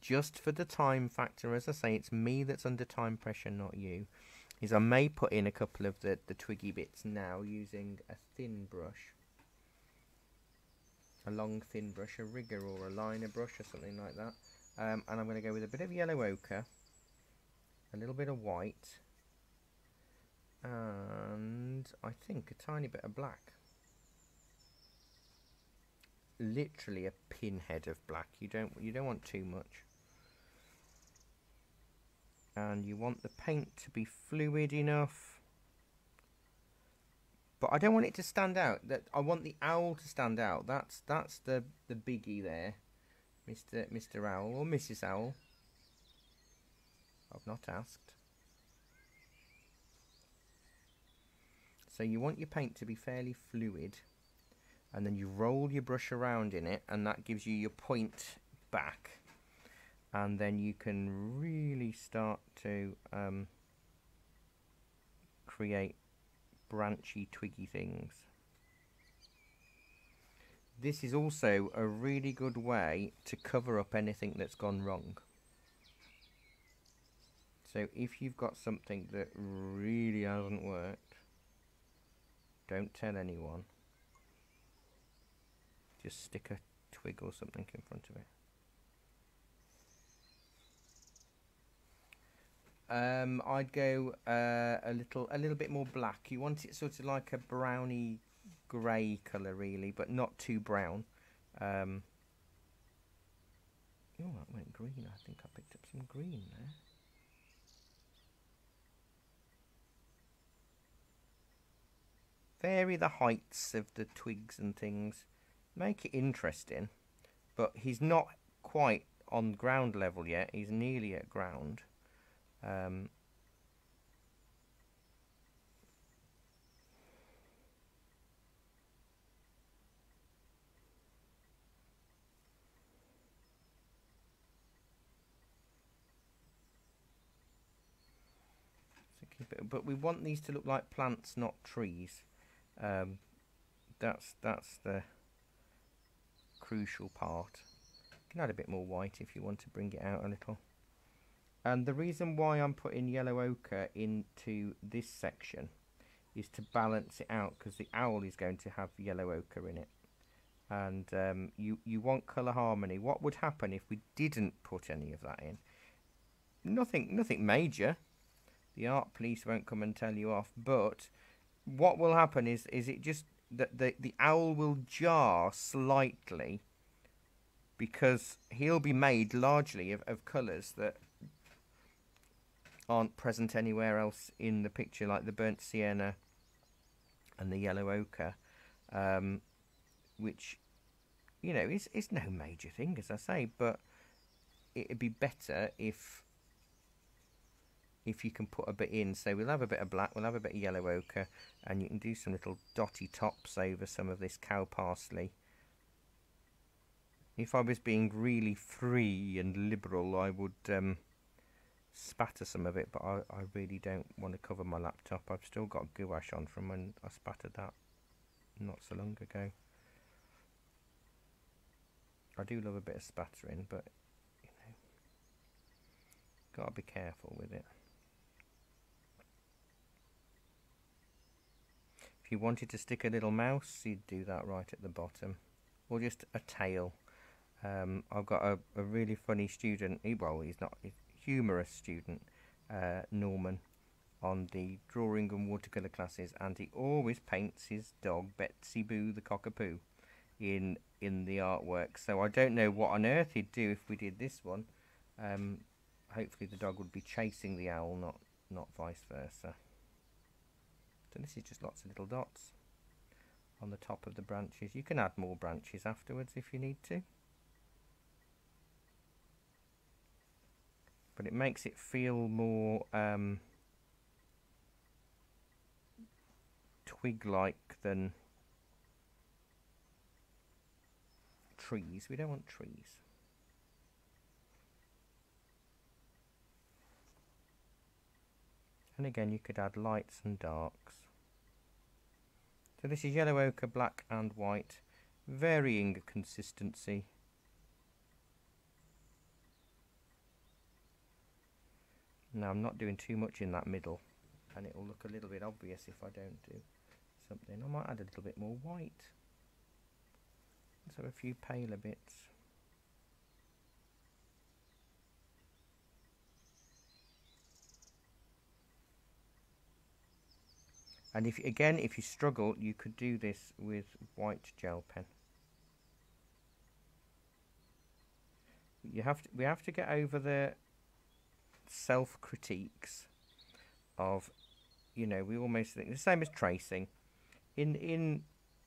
just for the time factor, as I say, it's me that's under time pressure, not you, is I may put in a couple of the, the twiggy bits now using a thin brush. A long thin brush, a rigger or a liner brush or something like that. Um, and I'm going to go with a bit of yellow ochre, a little bit of white, and I think a tiny bit of black. Literally a pinhead of black. You don't you don't want too much and you want the paint to be fluid enough but I don't want it to stand out that I want the owl to stand out that's that's the the biggie there Mr. Mr. Owl or Mrs. Owl I've not asked so you want your paint to be fairly fluid and then you roll your brush around in it and that gives you your point back and then you can really start to um, create branchy twiggy things. This is also a really good way to cover up anything that's gone wrong. So if you've got something that really hasn't worked, don't tell anyone. Just stick a twig or something in front of it. Um, I'd go uh, a little a little bit more black. You want it sort of like a browny grey colour really, but not too brown. Um, oh, that went green. I think I picked up some green there. Vary the heights of the twigs and things. Make it interesting. But he's not quite on ground level yet. He's nearly at ground. Um, but we want these to look like plants, not trees. Um, that's that's the crucial part. You can add a bit more white if you want to bring it out a little. And the reason why I'm putting yellow ochre into this section is to balance it out because the owl is going to have yellow ochre in it. And um, you, you want colour harmony. What would happen if we didn't put any of that in? Nothing, nothing major. The art police won't come and tell you off. But what will happen is, is it just that the, the owl will jar slightly because he'll be made largely of, of colours that aren't present anywhere else in the picture, like the burnt sienna and the yellow ochre, um, which, you know, is, is no major thing, as I say, but it'd be better if if you can put a bit in. So we'll have a bit of black, we'll have a bit of yellow ochre, and you can do some little dotty tops over some of this cow parsley. If I was being really free and liberal, I would um, spatter some of it, but I, I really don't want to cover my laptop. I've still got gouache on from when I spattered that not so long ago. I do love a bit of spattering, but you know, gotta be careful with it. If you wanted to stick a little mouse, you'd do that right at the bottom, or just a tail. Um, I've got a, a really funny student. He, well, he's not humorous student, uh, Norman, on the drawing and watercolour classes, and he always paints his dog Betsy Boo the cockapoo in in the artwork. So I don't know what on earth he'd do if we did this one. Um, hopefully the dog would be chasing the owl, not not vice versa. So this is just lots of little dots on the top of the branches. You can add more branches afterwards if you need to. But it makes it feel more um, twig-like than trees. We don't want trees. And again, you could add lights and darks. So this is yellow ochre, black and white, varying consistency. Now I'm not doing too much in that middle and it will look a little bit obvious if I don't do something. I might add a little bit more white. Let's have a few paler bits. And if again, if you struggle, you could do this with white gel pen. You have to, we have to get over the self critiques of, you know, we almost think the same as tracing. In in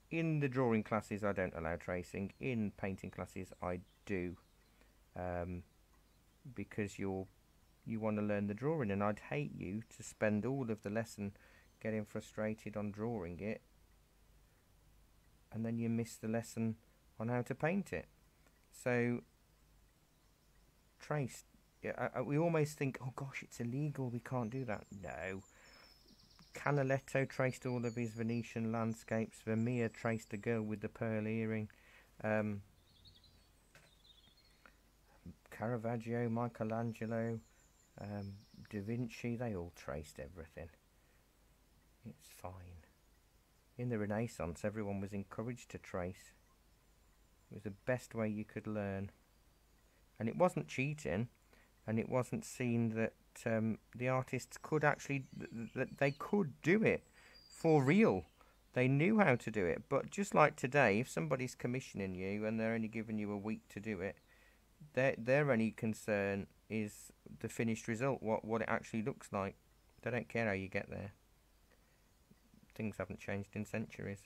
in the drawing classes, I don't allow tracing. In painting classes, I do, um, because you're you want to learn the drawing, and I'd hate you to spend all of the lesson getting frustrated on drawing it, and then you miss the lesson on how to paint it. So trace I, we almost think, oh gosh, it's illegal, we can't do that. No. Canaletto traced all of his Venetian landscapes. Vermeer traced the girl with the pearl earring. Um, Caravaggio, Michelangelo, um, Da Vinci, they all traced everything. It's fine. In the Renaissance, everyone was encouraged to trace. It was the best way you could learn. And it wasn't cheating and it wasn't seen that um, the artists could actually that they could do it for real. they knew how to do it. But just like today, if somebody's commissioning you and they're only giving you a week to do it, their their only concern is the finished result, what what it actually looks like. They don't care how you get there. Things haven't changed in centuries.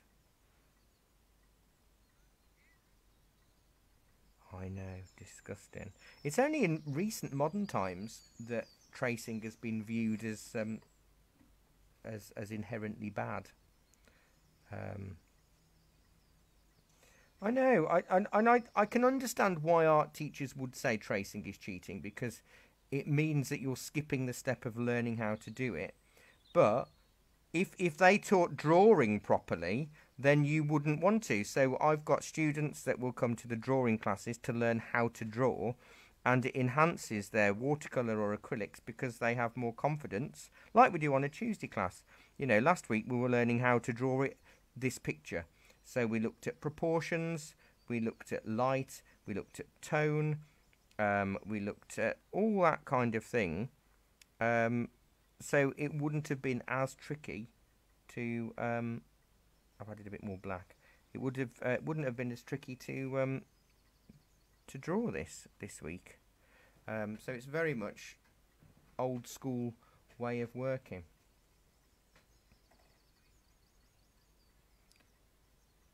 I know, disgusting. It's only in recent modern times that tracing has been viewed as um, as as inherently bad. Um, I know, I and, and I I can understand why art teachers would say tracing is cheating because it means that you're skipping the step of learning how to do it. But if if they taught drawing properly, then you wouldn't want to. So I've got students that will come to the drawing classes to learn how to draw and it enhances their watercolour or acrylics because they have more confidence, like we do on a Tuesday class. You know, last week we were learning how to draw it this picture. So we looked at proportions, we looked at light, we looked at tone, um, we looked at all that kind of thing. Um, so it wouldn't have been as tricky to um, I've added a bit more black. It would have uh, wouldn't have been as tricky to um, to draw this this week. Um, so it's very much old school way of working.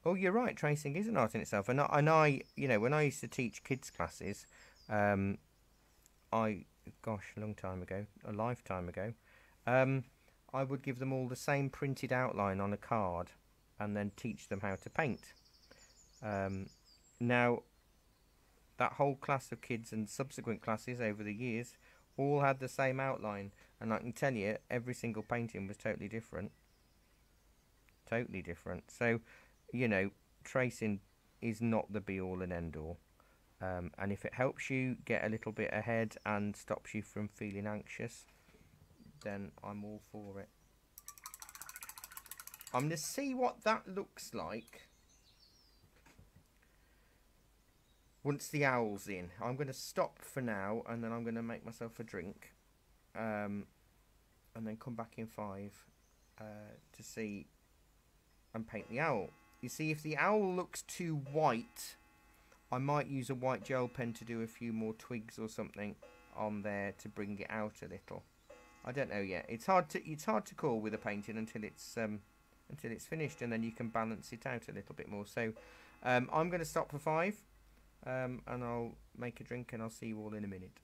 Oh, you're right. Tracing is an art in itself, and I, and I, you know, when I used to teach kids classes, um, I, gosh, a long time ago, a lifetime ago, um, I would give them all the same printed outline on a card and then teach them how to paint. Um, now, that whole class of kids and subsequent classes over the years all had the same outline, and I can tell you every single painting was totally different. Totally different. So, you know, tracing is not the be all and end all. Um, and if it helps you get a little bit ahead and stops you from feeling anxious, then I'm all for it. I'm going to see what that looks like once the owl's in. I'm going to stop for now and then I'm going to make myself a drink um, and then come back in five uh, to see and paint the owl. You see, if the owl looks too white, I might use a white gel pen to do a few more twigs or something on there to bring it out a little. I don't know yet. It's hard to it's hard to call with a painting until it's um, until it's finished and then you can balance it out a little bit more. So um, I'm going to stop for five um, and I'll make a drink and I'll see you all in a minute.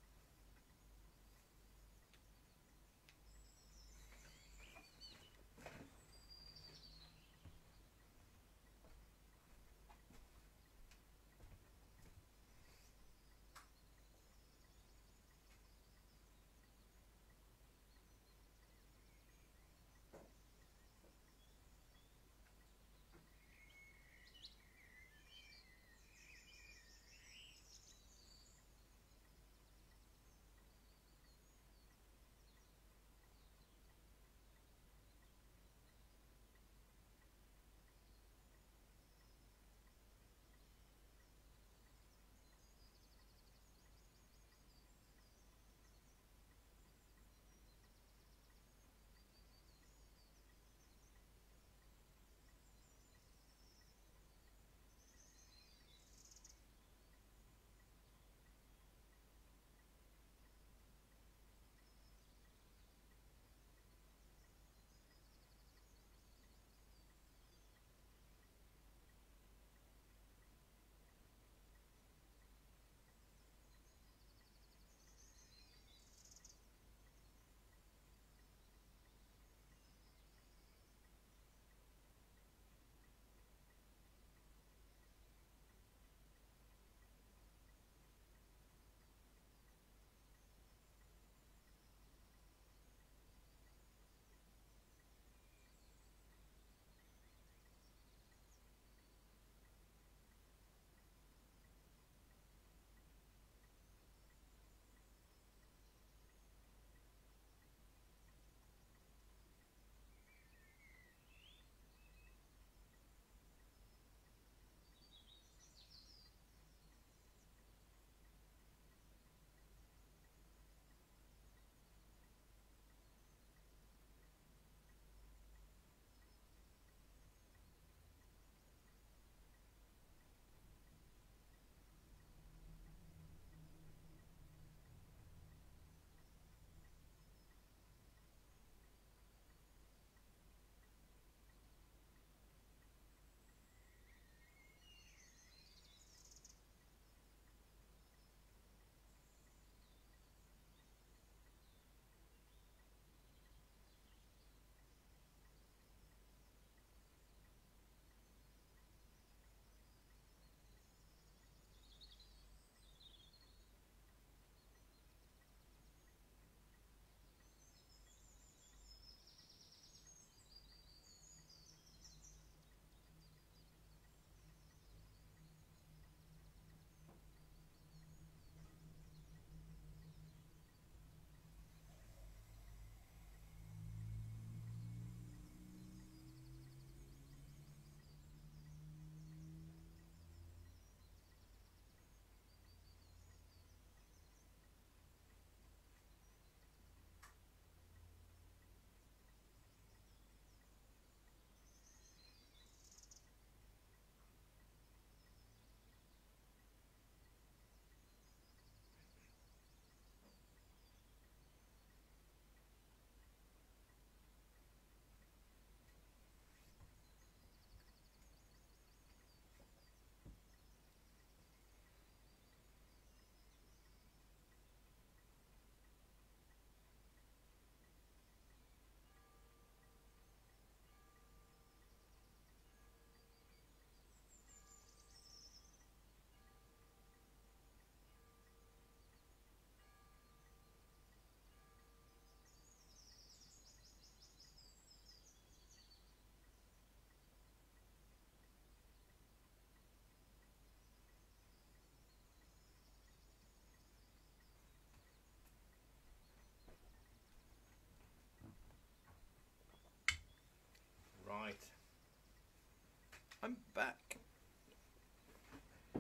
I'm back.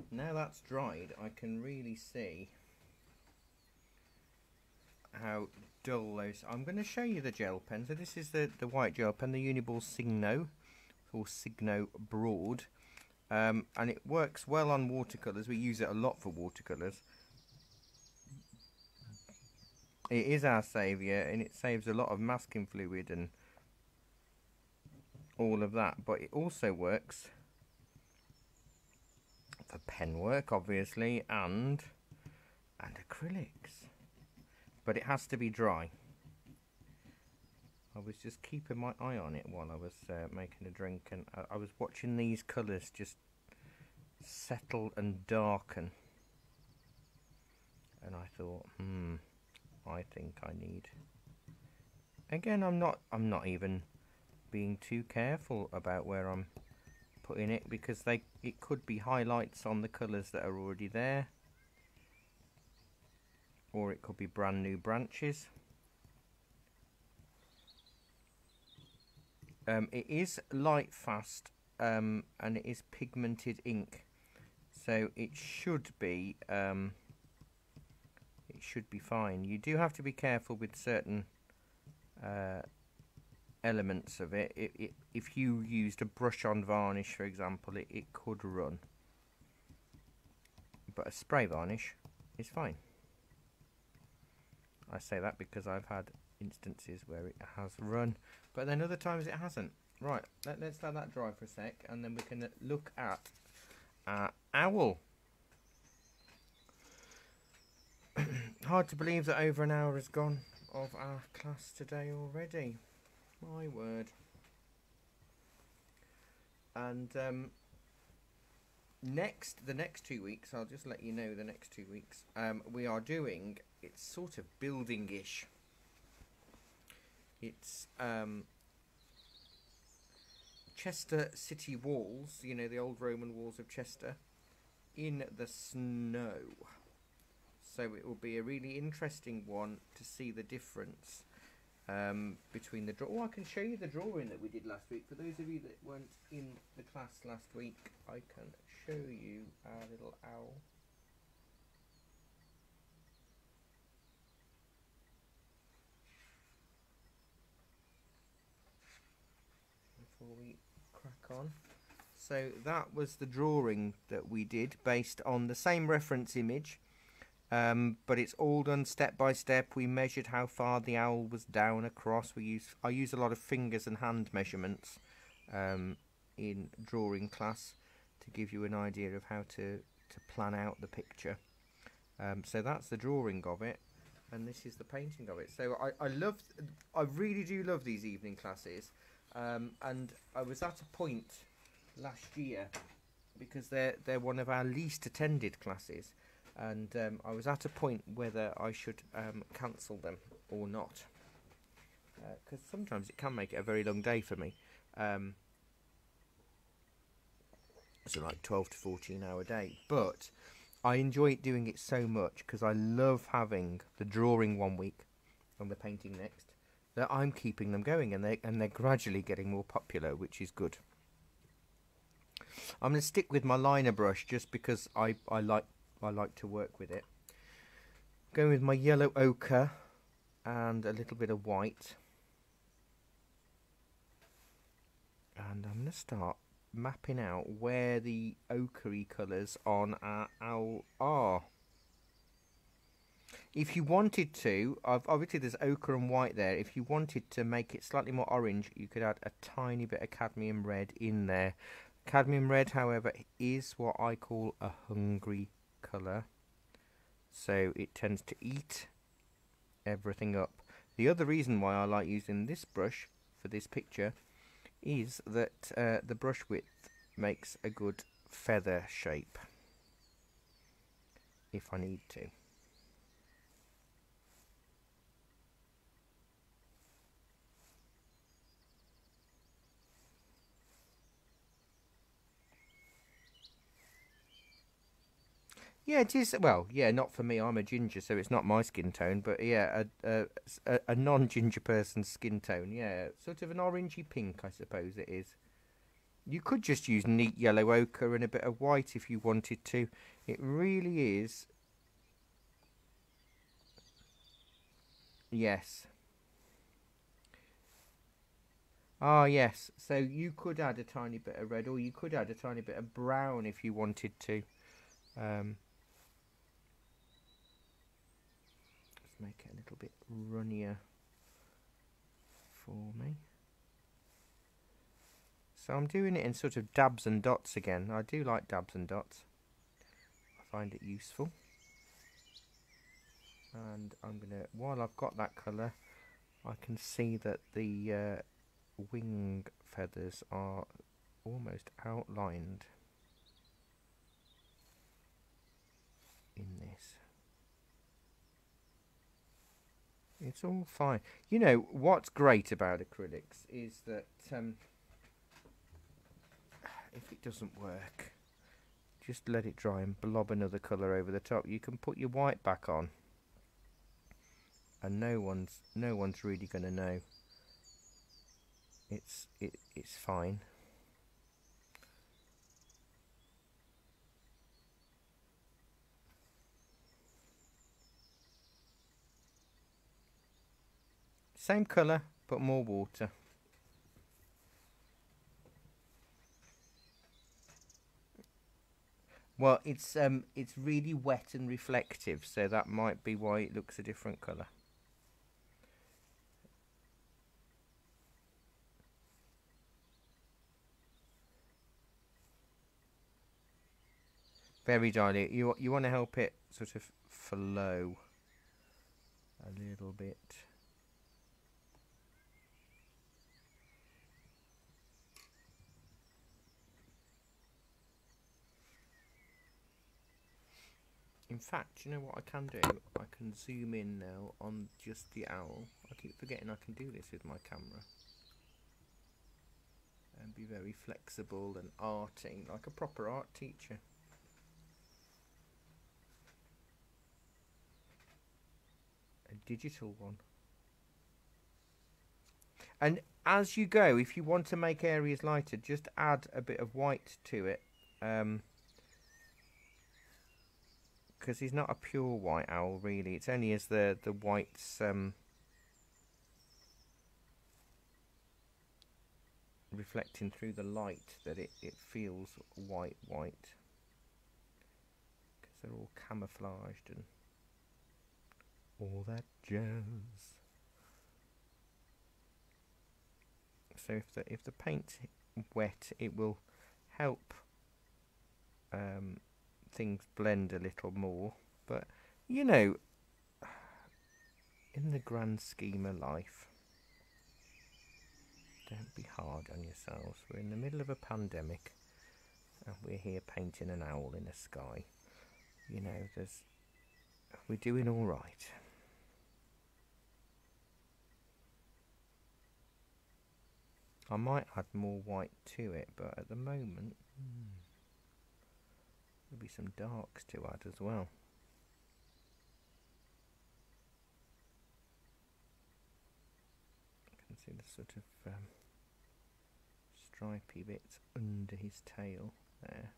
Now that's dried, I can really see how dull those. I'm going to show you the gel pen. So this is the the white gel pen, the Uniball Signo, or Signo Broad, um, and it works well on watercolors. We use it a lot for watercolors. It is our saviour, and it saves a lot of masking fluid and all of that. But it also works for pen work, obviously, and and acrylics but it has to be dry. I was just keeping my eye on it while I was uh, making a drink, and I, I was watching these colours just settle and darken. And I thought, hmm, I think I need. Again, I'm not. I'm not even being too careful about where I'm putting it because they. It could be highlights on the colours that are already there or it could be brand new branches. Um, it is light fast um, and it is pigmented ink, so it should be um, it should be fine. You do have to be careful with certain uh, elements of it. It, it. If you used a brush on varnish, for example, it, it could run, but a spray varnish is fine. I say that because I've had instances where it has run, but then other times it hasn't. Right, let, us let that dry for a sec, and then we can look at our owl. Hard to believe that over an hour has gone of our class today already. My word. And um, next, the next two weeks, I'll just let you know the next two weeks, um, we are doing it's sort of building-ish. It's um, Chester city walls, you know, the old Roman walls of Chester, in the snow. So it will be a really interesting one to see the difference um, between the draw. Oh, I can show you the drawing that we did last week. For those of you that weren't in the class last week, I can show you our little owl. before we crack on. So that was the drawing that we did based on the same reference image, um, but it's all done step by step. We measured how far the owl was down across. We use I use a lot of fingers and hand measurements um, in drawing class to give you an idea of how to to plan out the picture. Um, so that's the drawing of it, and this is the painting of it. So I I love I really do love these evening classes um, and I was at a point last year because they're they're one of our least attended classes, and um, I was at a point whether I should um, cancel them or not, because uh, sometimes it can make it a very long day for me. Um, so like twelve to fourteen hour day, but I enjoy doing it so much because I love having the drawing one week and the painting next that I'm keeping them going, and they and they're gradually getting more popular, which is good. I'm going to stick with my liner brush just because I I like I like to work with it. Going with my yellow ochre and a little bit of white, and I'm going to start mapping out where the ochre colours on our owl are if you wanted to, obviously there's ochre and white there. If you wanted to make it slightly more orange, you could add a tiny bit of cadmium red in there. Cadmium red, however, is what I call a hungry colour. So it tends to eat everything up. The other reason why I like using this brush for this picture is that uh, the brush width makes a good feather shape if I need to. Yeah, it is. Well, yeah, not for me. I'm a ginger, so it's not my skin tone. But yeah, a a, a non-ginger person's skin tone. Yeah, sort of an orangey pink, I suppose it is. You could just use neat yellow ochre and a bit of white if you wanted to. It really is. Yes. Ah, yes. So you could add a tiny bit of red, or you could add a tiny bit of brown if you wanted to. Um, let's make it a little bit runnier for me. So I'm doing it in sort of dabs and dots again. I do like dabs and dots. I find it useful. And I'm going to, while I've got that colour, I can see that the uh, wing feathers are almost outlined in this. It's all fine. You know, what's great about acrylics is that um, if it doesn't work, just let it dry and blob another colour over the top. You can put your white back on and no one's no one's really going to know it's it, it's fine. Same colour, but more water. Well, it's um, it's really wet and reflective, so that might be why it looks a different colour. Very dilute. You you want to help it sort of flow a little bit. In fact, you know what I can do? I can zoom in now on just the owl. I keep forgetting I can do this with my camera. And be very flexible and arting, like a proper art teacher. a digital one. And as you go, if you want to make areas lighter, just add a bit of white to it. Um, because he's not a pure white owl really it's only as the the whites um, reflecting through the light that it, it feels white white because they're all camouflaged and all that jazz. So if the if the paint's wet, it will help um, things blend a little more. But you know, in the grand scheme of life, don't be hard on yourselves. We're in the middle of a pandemic, and we're here painting an owl in the sky. You know, there's we're doing all right. I might add more white to it, but at the moment, hmm, there'll be some darks to add as well. You can see the sort of um, stripy bits under his tail there.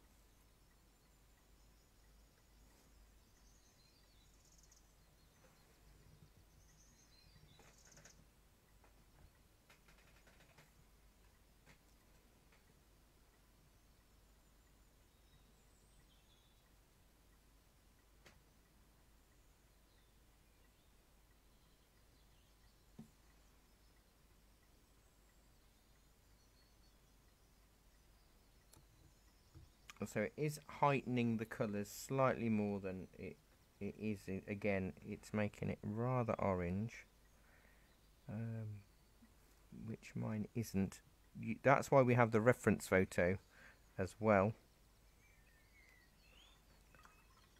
So it is heightening the colours slightly more than it it is again it's making it rather orange um, which mine isn't. That's why we have the reference photo as well.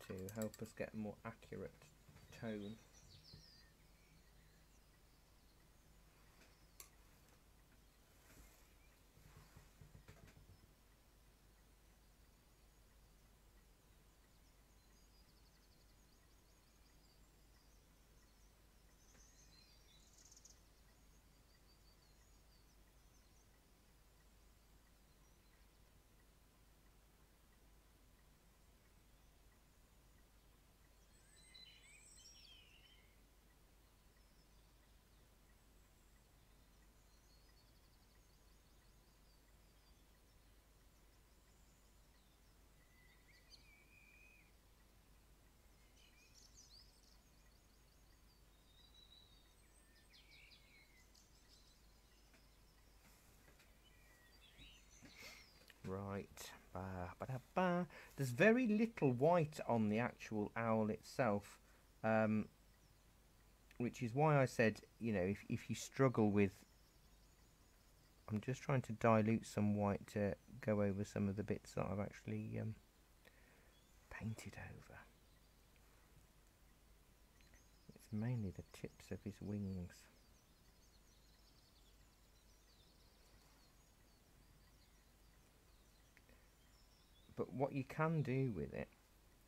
To help us get a more accurate tone There's very little white on the actual owl itself, um, which is why I said, you know, if, if you struggle with... I'm just trying to dilute some white to go over some of the bits that I've actually um, painted over. It's mainly the tips of his wings. But what you can do with it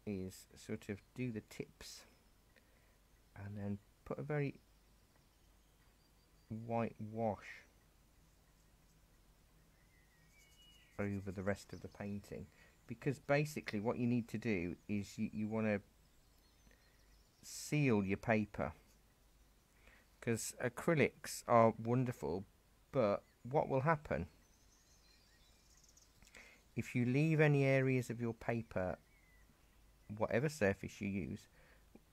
is sort of do the tips and then put a very white wash over the rest of the painting. Because basically what you need to do is you, you want to seal your paper. Because acrylics are wonderful but what will happen if you leave any areas of your paper, whatever surface you use,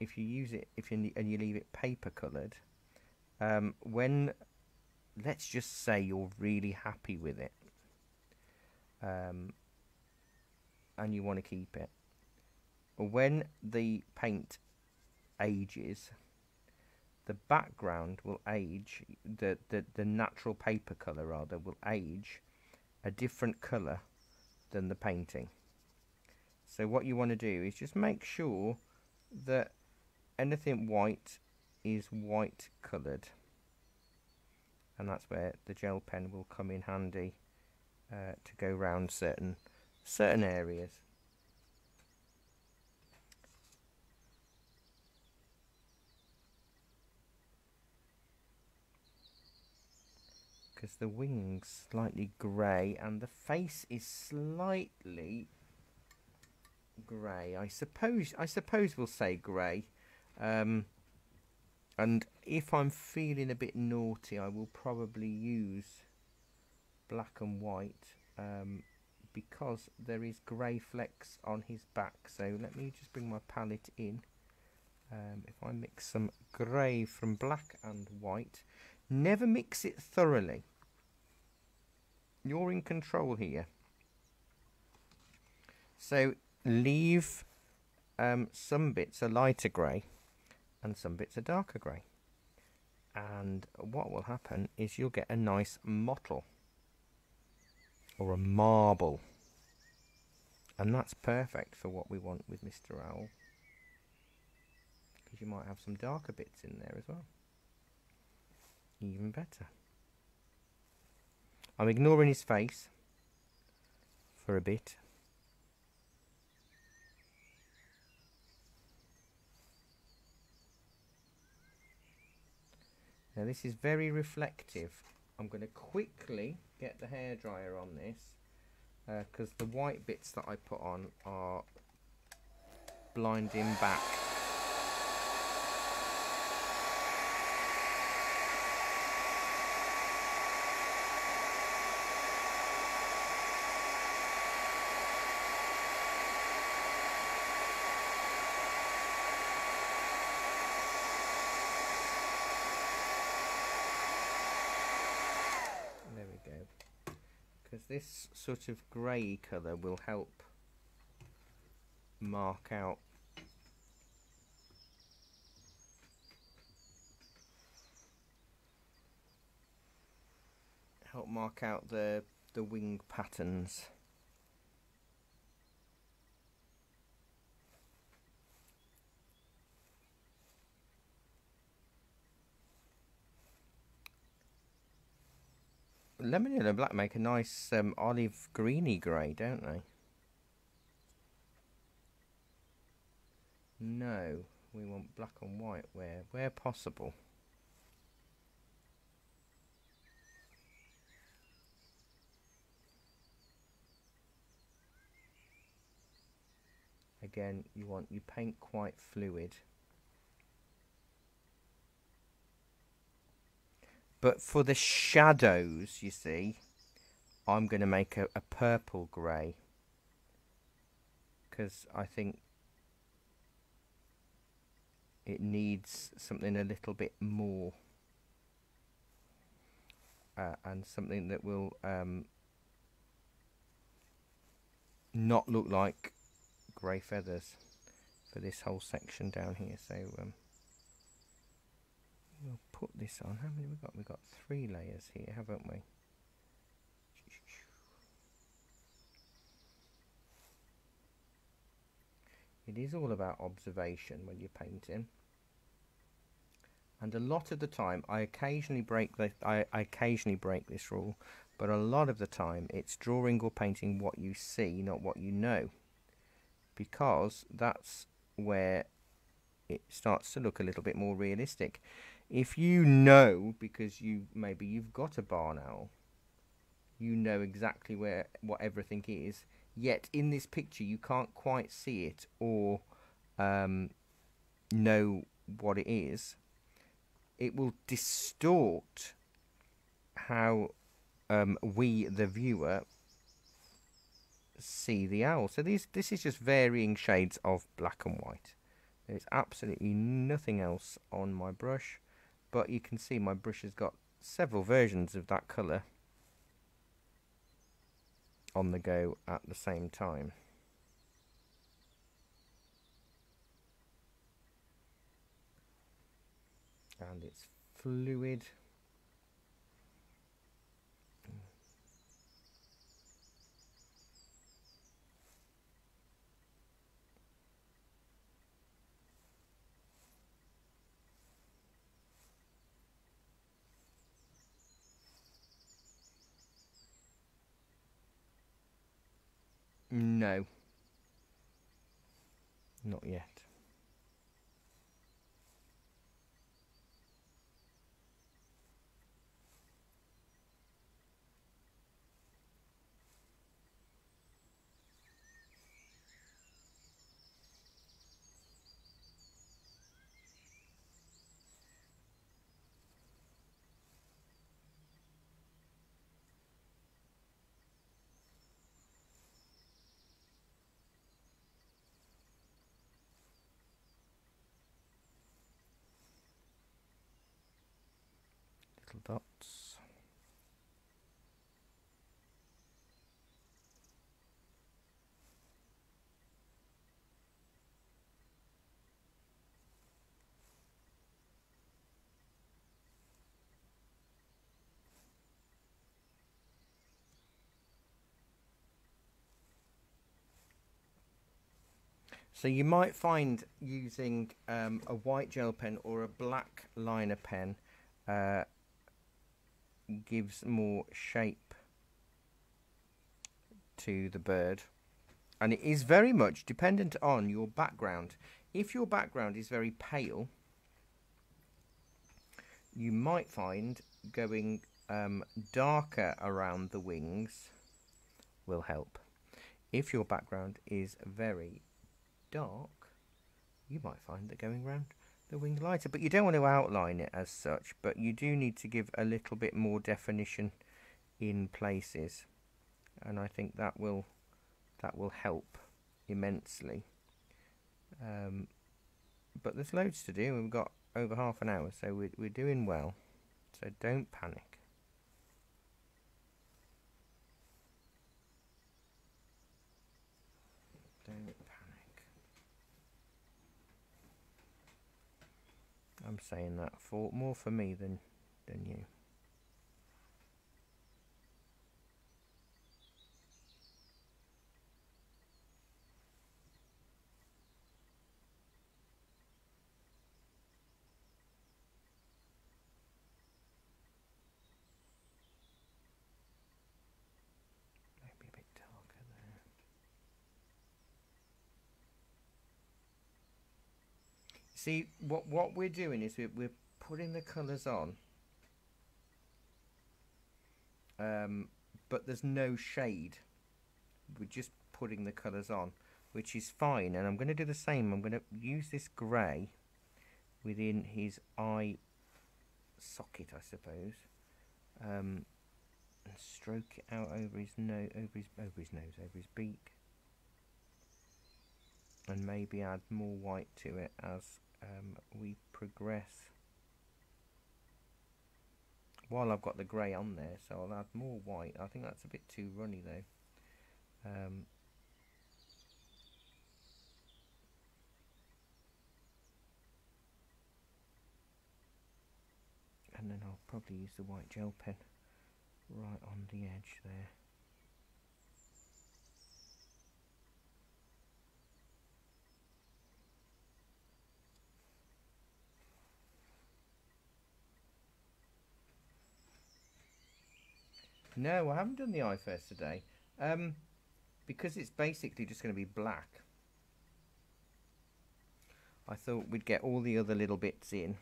if you use it, if you and you leave it paper coloured, um, when let's just say you're really happy with it, um, and you want to keep it, when the paint ages, the background will age, the, the, the natural paper colour rather will age a different colour than the painting. So what you want to do is just make sure that anything white is white coloured. And that's where the gel pen will come in handy uh, to go round certain certain areas. Because the wings slightly grey and the face is slightly grey. I suppose I suppose we'll say grey. Um, and if I'm feeling a bit naughty, I will probably use black and white um, because there is grey flecks on his back. So let me just bring my palette in. Um, if I mix some grey from black and white, never mix it thoroughly you're in control here. So leave um, some bits a lighter grey and some bits a darker grey. And what will happen is you'll get a nice mottle or a marble. And that's perfect for what we want with Mr. Owl. Because you might have some darker bits in there as well. Even better. I'm ignoring his face for a bit. Now this is very reflective. I'm going to quickly get the hairdryer on this because uh, the white bits that I put on are blinding back. This sort of grey colour will help mark out help mark out the the wing patterns lemon yellow and black make a nice um, olive greeny grey, don't they? No, we want black and white where where possible. Again, you want you paint quite fluid. But for the shadows, you see, I'm going to make a, a purple grey. Because I think it needs something a little bit more. Uh, and something that will um, not look like grey feathers for this whole section down here. So um, put this on. How many we got? We've got three layers here, haven't we? It is all about observation when you're painting. And a lot of the time, I occasionally break the I, I occasionally break this rule, but a lot of the time, it's drawing or painting what you see, not what you know, because that's where it starts to look a little bit more realistic. If you know, because you maybe you've got a barn owl, you know exactly where what everything is. Yet in this picture, you can't quite see it or um, know what it is. It will distort how um, we, the viewer, see the owl. So these, this is just varying shades of black and white. There's absolutely nothing else on my brush, but you can see my brush has got several versions of that colour on the go at the same time. And it's fluid. No. Not yet. little dots. So you might find using um, a white gel pen or a black liner pen uh, gives more shape to the bird. And it is very much dependent on your background. If your background is very pale you might find going um, darker around the wings will help. If your background is very dark you might find that going round the wing lighter. But you don't want to outline it as such, but you do need to give a little bit more definition in places. And I think that will that will help immensely. Um, but there's loads to do. We've got over half an hour, so we're, we're doing well. So don't panic. Don't I'm saying that for more for me than than you. See, what, what we're doing is we're, we're putting the colours on, um, but there's no shade. We're just putting the colours on, which is fine. And I'm going to do the same. I'm going to use this grey within his eye socket, I suppose, um, and stroke it out over his nose, over his over his nose, over his beak, and maybe add more white to it as um, we progress. While I've got the grey on there so I'll add more white. I think that's a bit too runny though. Um, and then I'll probably use the white gel pen right on the edge there. No, I haven't done the eye first today. Um, because it's basically just going to be black. I thought we'd get all the other little bits in.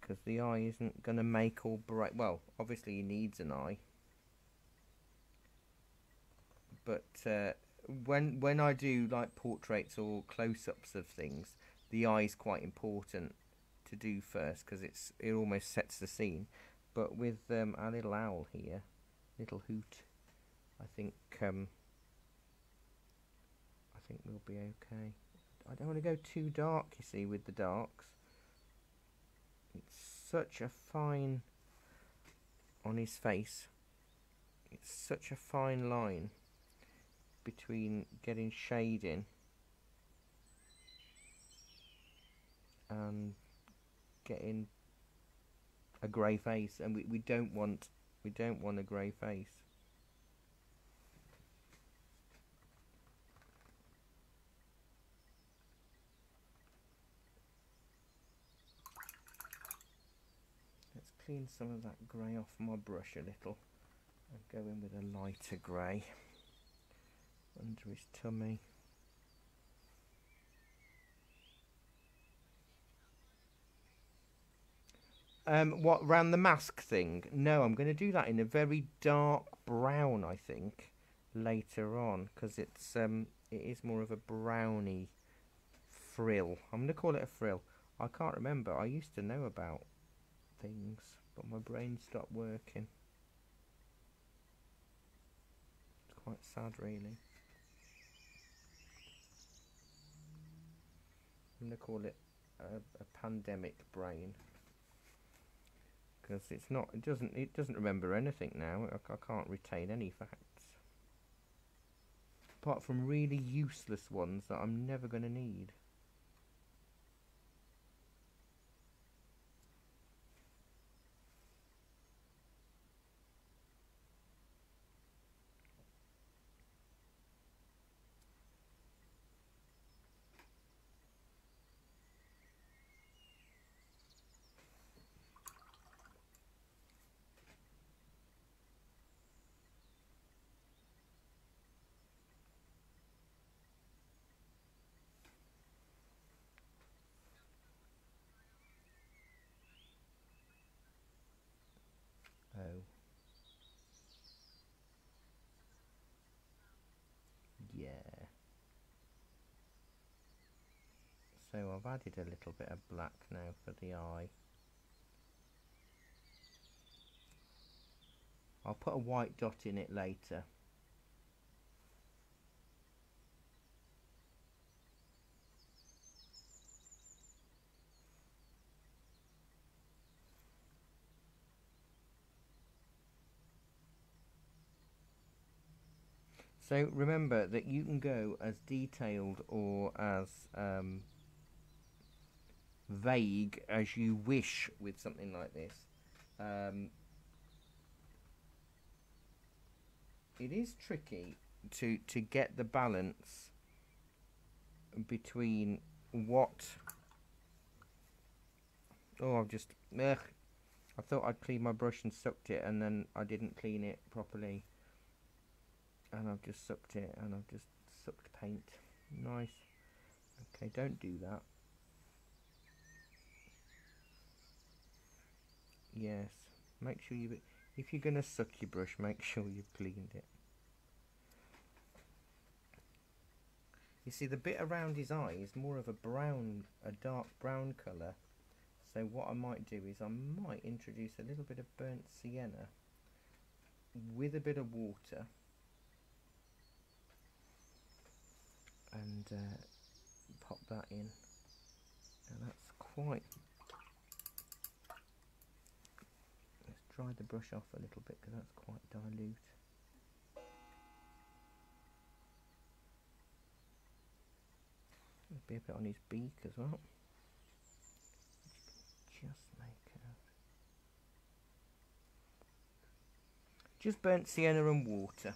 Because the eye isn't going to make or break. Well, obviously he needs an eye. But uh, when when I do like portraits or close-ups of things, the eye is quite important to do first because it's it almost sets the scene. But with um, our little owl here, little hoot, I think um, I think we'll be okay. I don't want to go too dark, you see, with the darks. It's such a fine on his face. It's such a fine line between getting shade in and getting a grey face and we, we don't want we don't want a grey face. Let's clean some of that grey off my brush a little and go in with a lighter grey under his tummy Um, what round the mask thing? No, I'm going to do that in a very dark brown. I think later on because it's um it is more of a browny frill. I'm going to call it a frill. I can't remember. I used to know about things, but my brain stopped working. It's quite sad, really. I'm going to call it a, a pandemic brain because it's not it doesn't it doesn't remember anything now. I, I can't retain any facts. Apart from really useless ones that I'm never going to need Oh. Yeah. So I've added a little bit of black now for the eye. I'll put a white dot in it later. So remember that you can go as detailed or as um, vague as you wish with something like this. Um, it is tricky to to get the balance between what. Oh, I've just. Ugh, I thought I'd clean my brush and sucked it, and then I didn't clean it properly and I've just sucked it and I've just sucked paint nice okay don't do that yes. Make sure you if you're gonna suck your brush make sure you've cleaned it. You see the bit around his eye is more of a brown a dark brown colour. So what I might do is I might introduce a little bit of burnt sienna with a bit of water. And uh, pop that in. And that's quite let's dry the brush off a little bit because that's quite dilute There'll be a bit on his beak as well just make out. Just burnt sienna and water.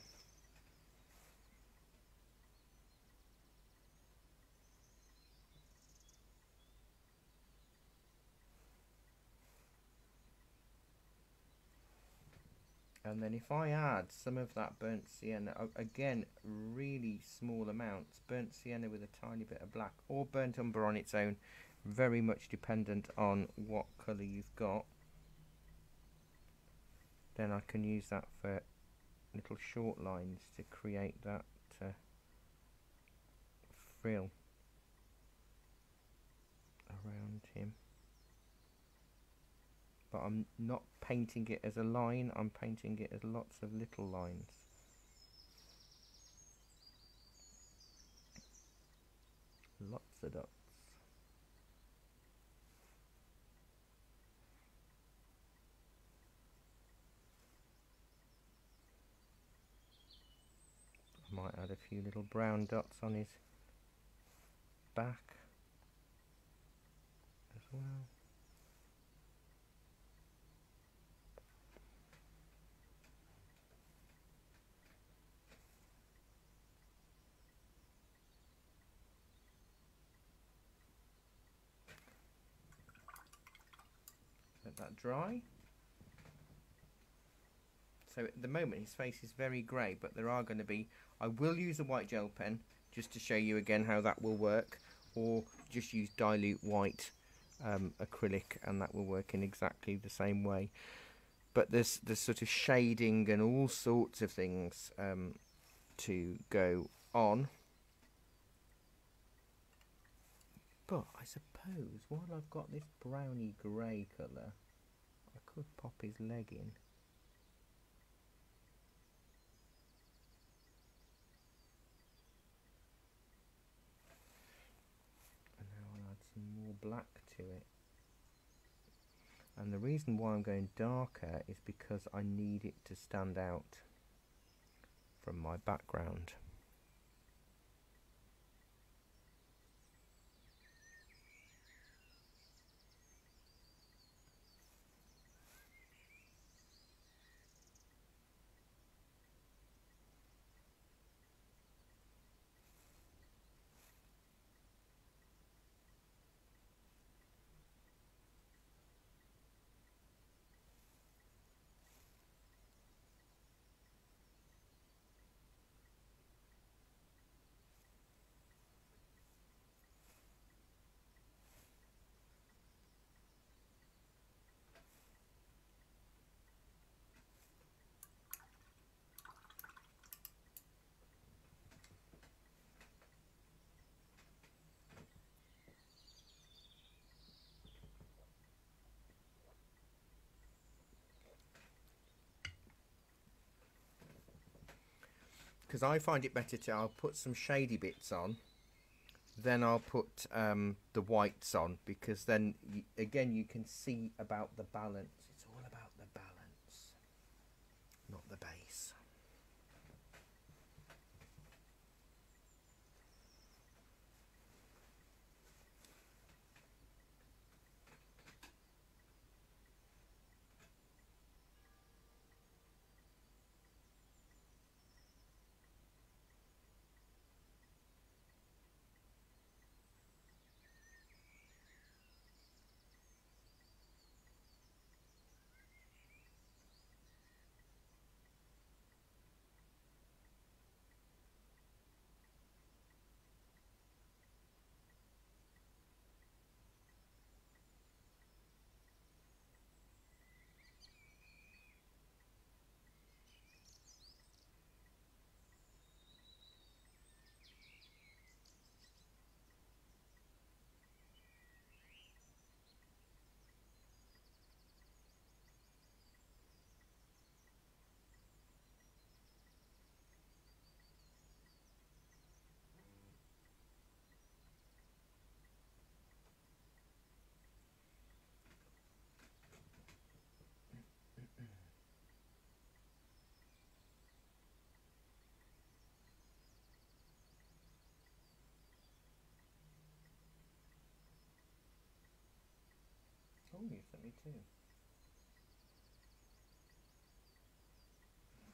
And then if I add some of that burnt sienna, again, really small amounts, burnt sienna with a tiny bit of black, or burnt umber on its own, very much dependent on what colour you've got, then I can use that for little short lines to create that uh, frill around him but I'm not painting it as a line, I'm painting it as lots of little lines. Lots of dots. I might add a few little brown dots on his back as well. That dry. So at the moment his face is very grey, but there are going to be, I will use a white gel pen just to show you again how that will work, or just use dilute white um, acrylic and that will work in exactly the same way. But there's, there's sort of shading and all sorts of things um, to go on. But I suppose while I've got this browny grey colour, could pop his leg in. And now I'll add some more black to it. And the reason why I'm going darker is because I need it to stand out from my background. Because I find it better to I'll put some shady bits on then I'll put um, the whites on because then again you can see about the balance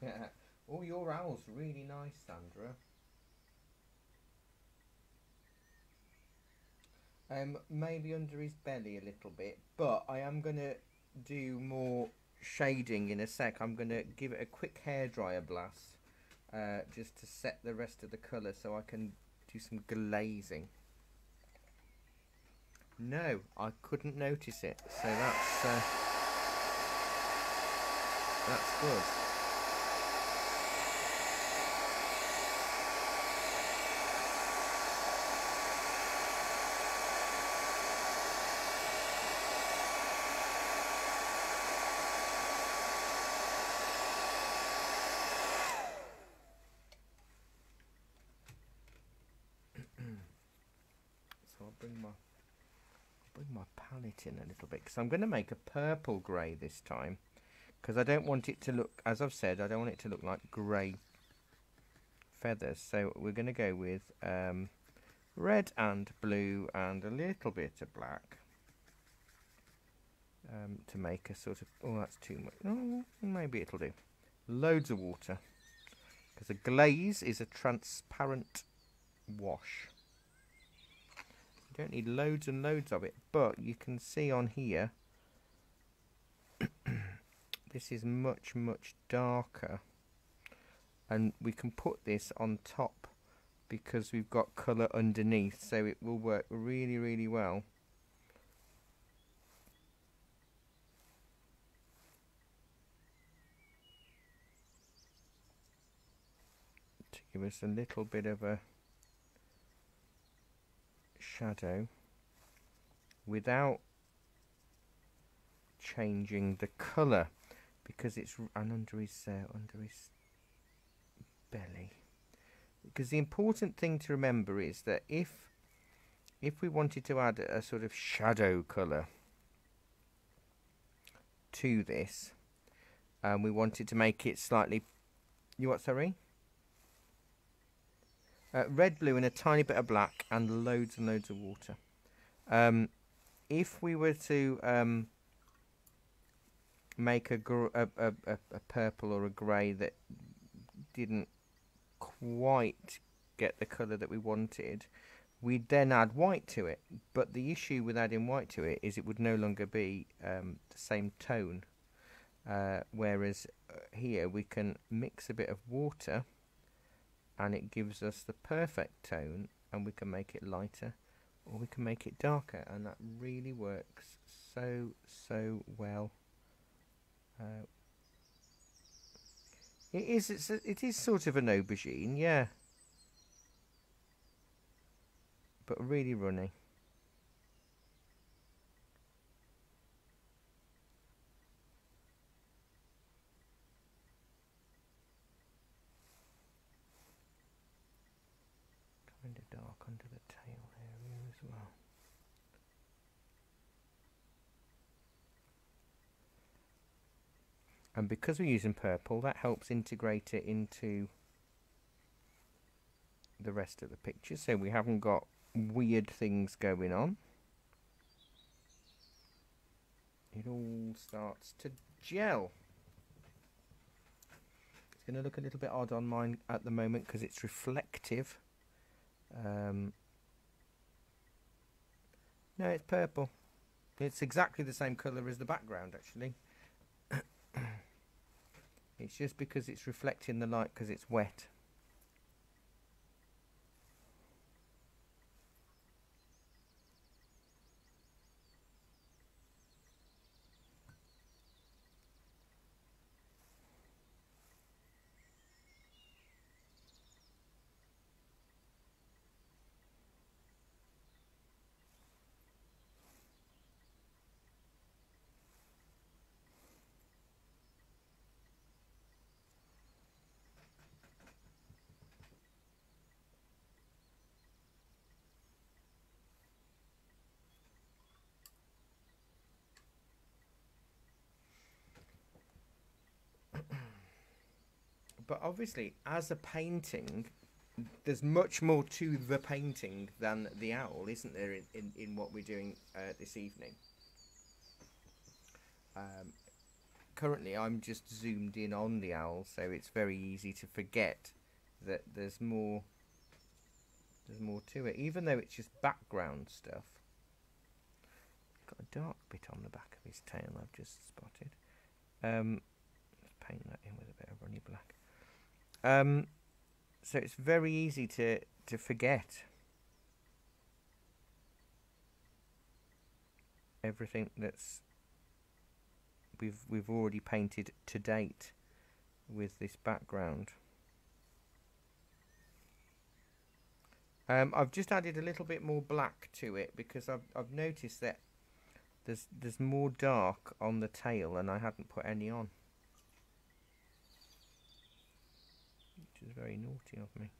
Yeah. Oh, your owl's really nice, Sandra. Um, maybe under his belly a little bit, but I am gonna do more shading in a sec. I'm gonna give it a quick hairdryer blast, uh, just to set the rest of the colour, so I can do some glazing. No, I couldn't notice it, so that's uh, that's good. so I'll bring my bring palette in a little bit because I'm going to make a purple grey this time because I don't want it to look as I've said I don't want it to look like grey feathers. So we're going to go with um, red and blue and a little bit of black um, to make a sort of oh that's too much oh, maybe it'll do. Loads of water because a glaze is a transparent wash don't need loads and loads of it but you can see on here this is much much darker. And we can put this on top because we've got colour underneath so it will work really really well. To give us a little bit of a shadow without changing the colour because it's and under his uh, under his belly. Because the important thing to remember is that if if we wanted to add a sort of shadow colour to this and um, we wanted to make it slightly you what sorry uh, red, blue, and a tiny bit of black, and loads and loads of water. Um, if we were to um, make a, a, a, a, purple or a grey that didn't quite get the colour that we wanted, we'd then add white to it. But the issue with adding white to it is it would no longer be um, the same tone. Uh, whereas uh, here we can mix a bit of water and it gives us the perfect tone and we can make it lighter or we can make it darker and that really works so so well. Uh, it is it's a, it is sort of an aubergine yeah. But really runny and because we're using purple that helps integrate it into the rest of the picture. So we haven't got weird things going on. It all starts to gel. It's going to look a little bit odd on mine at the moment because it's reflective. Um, no it's purple. It's exactly the same colour as the background actually it's just because it's reflecting the light because it's wet. But obviously, as a painting, there's much more to the painting than the owl, isn't there? In in, in what we're doing uh, this evening. um, currently I'm just zoomed in on the owl, so it's very easy to forget that there's more. There's more to it, even though it's just background stuff. Got a dark bit on the back of his tail. I've just spotted. Um, let's paint that in with a bit of runny black. Um, so it's very easy to to forget everything that's we've we've already painted to date with this background. Um, I've just added a little bit more black to it because I've I've noticed that there's there's more dark on the tail and I hadn't put any on. Is very naughty of me.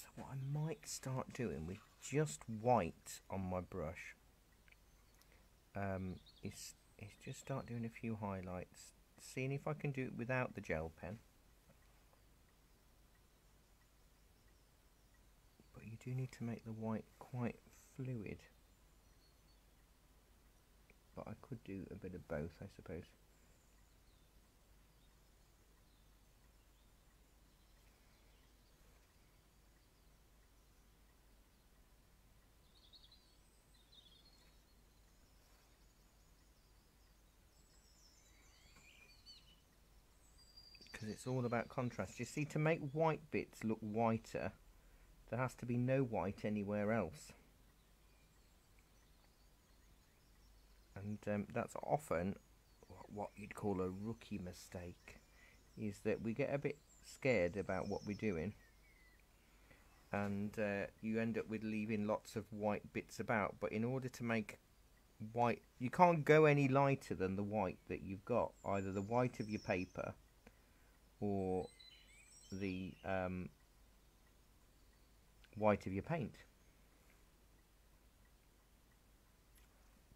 So what I might start doing with just white on my brush um, is, is just start doing a few highlights, seeing if I can do it without the gel pen. But you do need to make the white quite fluid. But I could do a bit of both, I suppose. because it's all about contrast. You see, to make white bits look whiter, there has to be no white anywhere else. And um, that's often what you'd call a rookie mistake, is that we get a bit scared about what we're doing and uh, you end up with leaving lots of white bits about. But in order to make white, you can't go any lighter than the white that you've got, either the white of your paper or the um, white of your paint.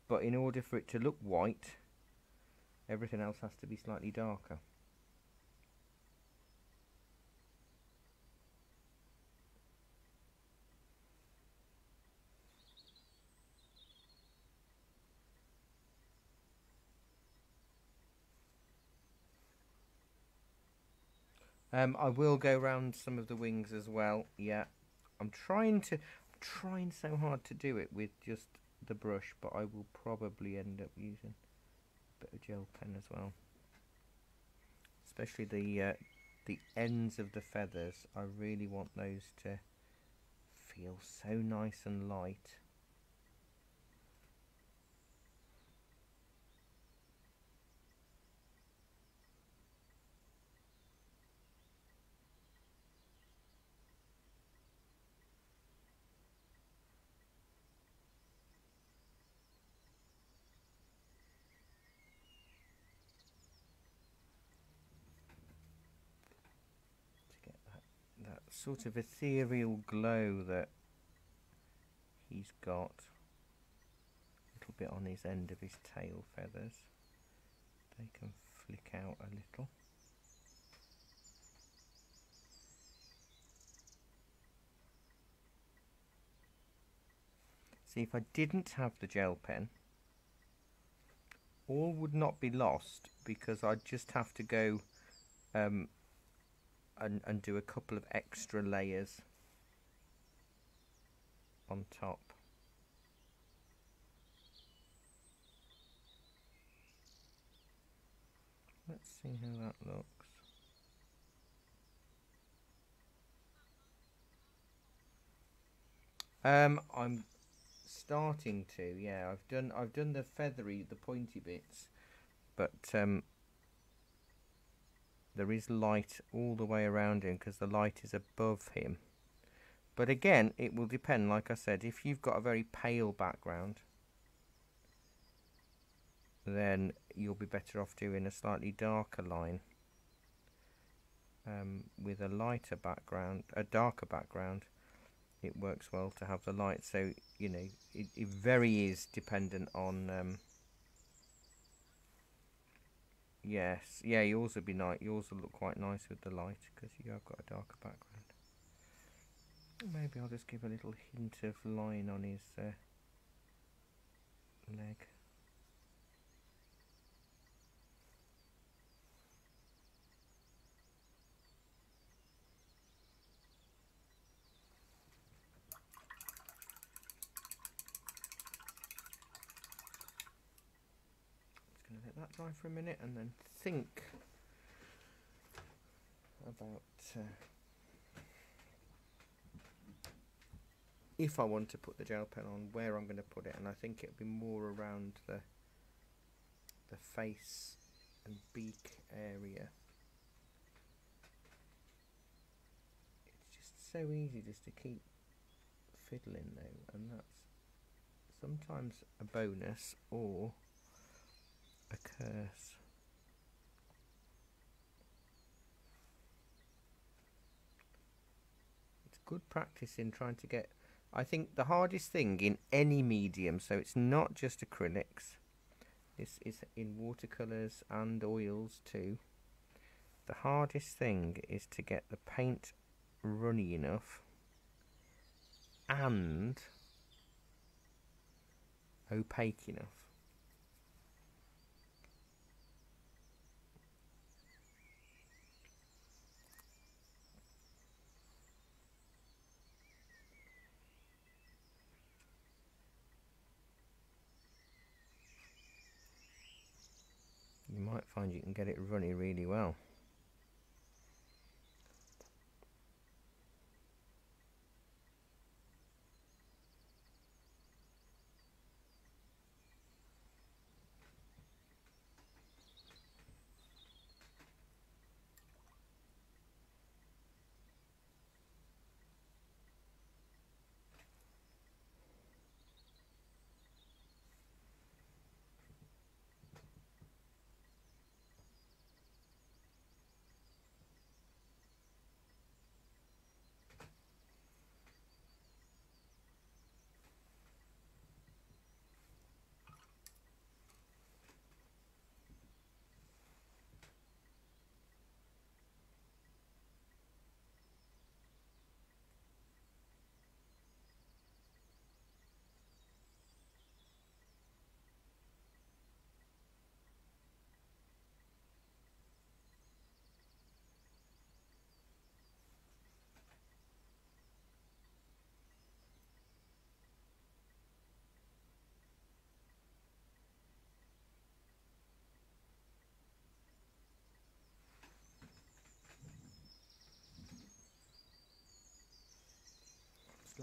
But in order for it to look white, everything else has to be slightly darker. Um, I will go around some of the wings as well. Yeah, I'm trying to, I'm trying so hard to do it with just the brush, but I will probably end up using a bit of gel pen as well. Especially the uh, the ends of the feathers. I really want those to feel so nice and light. Sort of ethereal glow that he's got. A little bit on his end of his tail feathers. They can flick out a little. See, if I didn't have the gel pen, all would not be lost because I'd just have to go um, and, and do a couple of extra layers on top. Let's see how that looks. Um, I'm starting to. Yeah, I've done. I've done the feathery, the pointy bits, but um, there is light all the way around him because the light is above him. But again, it will depend. Like I said, if you've got a very pale background, then you'll be better off doing a slightly darker line um, with a lighter background, a darker background it works well to have the light. So you know, it, it very is dependent on. Um, yes, yeah, yours would be nice. Yours will look quite nice with the light because you have got a darker background. Maybe I'll just give a little hint of line on his uh, leg. that dry for a minute and then think about uh, if I want to put the gel pen on, where I'm going to put it, and I think it'll be more around the the face and beak area. It's just so easy just to keep fiddling though, and that's sometimes a bonus or It's good practice in trying to get. I think the hardest thing in any medium, so it's not just acrylics, this is in watercolours and oils too. The hardest thing is to get the paint runny enough and opaque enough. Might find you can get it running really well.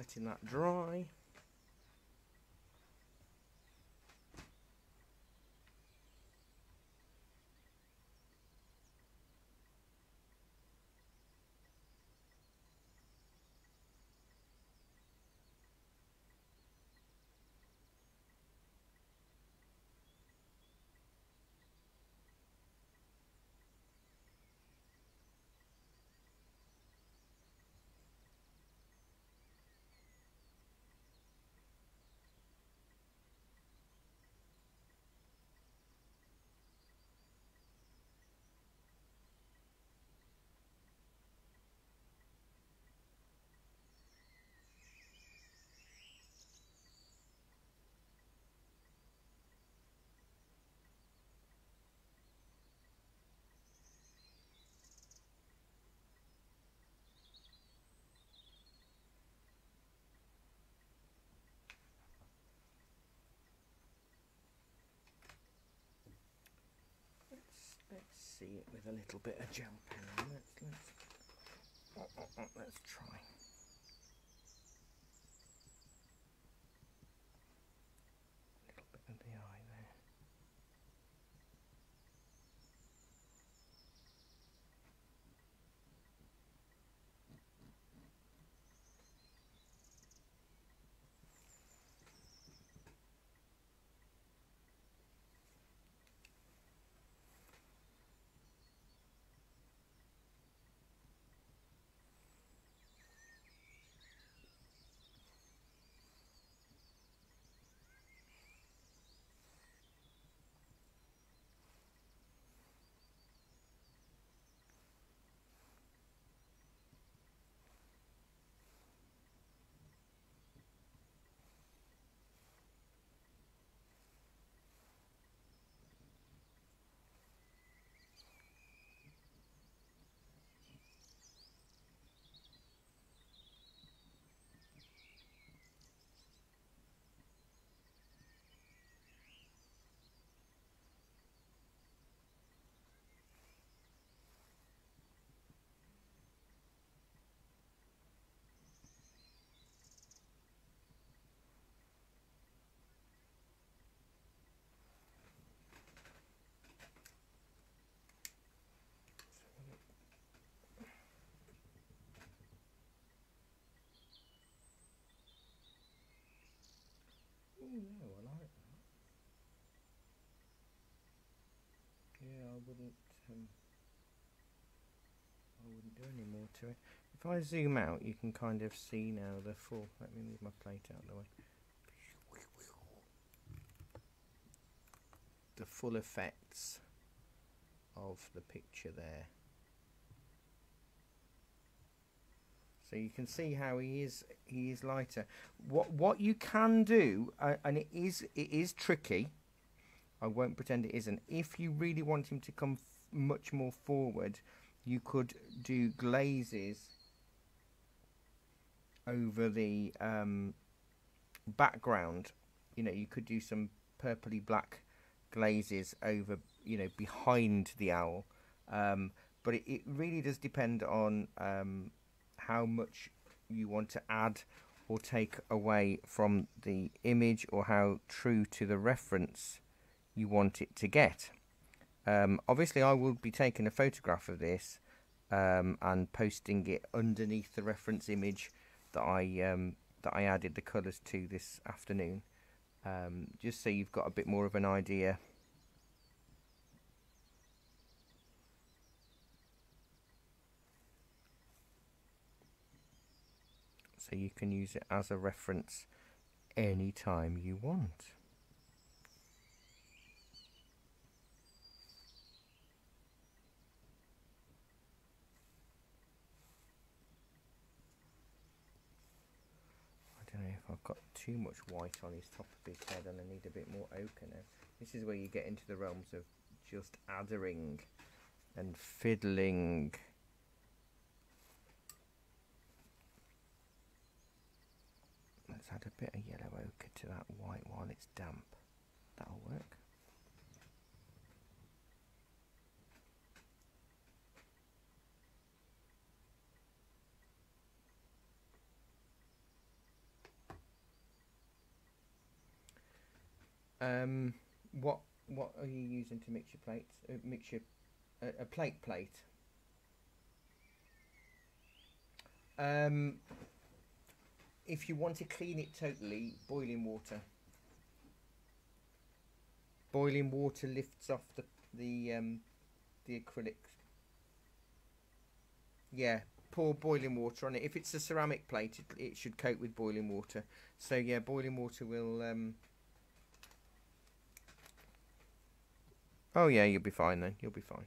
Letting that dry. See it with a little bit of gel pen. on. Let's let's let's try. little bit of the eye there. Oh I like that. Yeah, I wouldn't. Um, I wouldn't do any more to it. If I zoom out, you can kind of see now the full. Let me move my plate out of the way. The full effects of the picture there. So you can see how he is he is lighter. What what you can do, uh, and it is it is tricky. I won't pretend it isn't. If you really want him to come much more forward, you could do glazes over the um, background. You know, you could do some purpley black glazes over, you know, behind the owl. Um, but it, it really does depend on um, how much you want to add or take away from the image or how true to the reference you want it to get. Um, obviously, I will be taking a photograph of this um, and posting it underneath the reference image that I um, that I added the colours to this afternoon, um, just so you've got a bit more of an idea. So you can use it as a reference anytime you want. I don't know if I've got too much white on his top of his head and I need a bit more ochre now. This is where you get into the realms of just addering and fiddling. Add a bit of yellow ochre to that white while it's damp. That'll work. Um, what what are you using to mix your plates? Uh, mix your uh, a plate plate. Um, if you want to clean it totally, boiling water. Boiling water lifts off the the um, the acrylics. Yeah, pour boiling water on it. If it's a ceramic plate, it, it should coat with boiling water. So yeah, boiling water will. Um, Oh yeah, you'll be fine then. You'll be fine.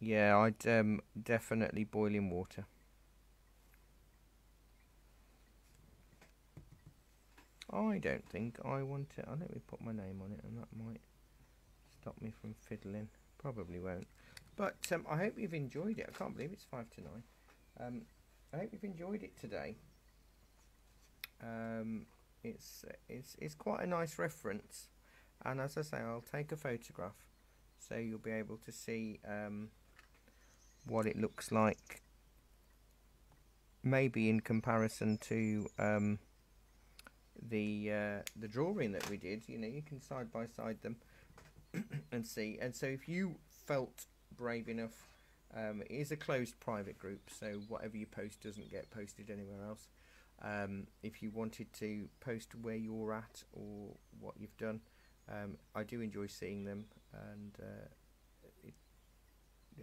Yeah, I'd um, definitely boiling water. I don't think I want it. I'll let me put my name on it, and that might stop me from fiddling. Probably won't. But um, I hope you've enjoyed it. I can't believe it's five to nine. Um, I hope you've enjoyed it today. Um, It's it's it's quite a nice reference, and as I say, I'll take a photograph so you'll be able to see um, what it looks like. Maybe in comparison to um, the uh, the drawing that we did, you know, you can side by side them and see. And so, if you felt brave enough, um, it is a closed private group, so whatever you post doesn't get posted anywhere else. Um, if you wanted to post where you're at or what you've done, um, I do enjoy seeing them, and uh,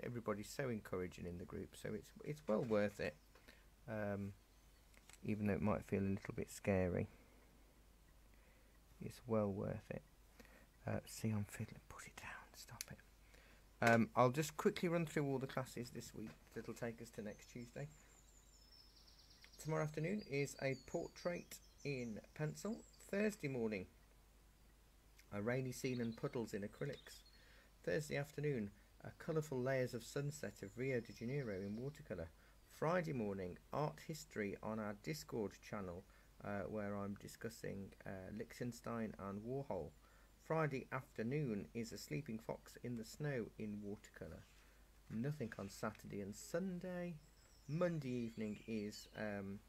everybody's so encouraging in the group, so it's it's well worth it, um, even though it might feel a little bit scary. It's well worth it. Uh, see, I'm fiddling. Put it down. Stop it. Um, I'll just quickly run through all the classes this week that'll take us to next Tuesday. Tomorrow afternoon is a portrait in pencil. Thursday morning, a rainy scene and puddles in acrylics. Thursday afternoon, colourful layers of sunset of Rio de Janeiro in watercolour. Friday morning, art history on our Discord channel, uh, where I'm discussing uh, Lichtenstein and Warhol. Friday afternoon is a sleeping fox in the snow in watercolour. Nothing on Saturday and Sunday. Monday evening is um,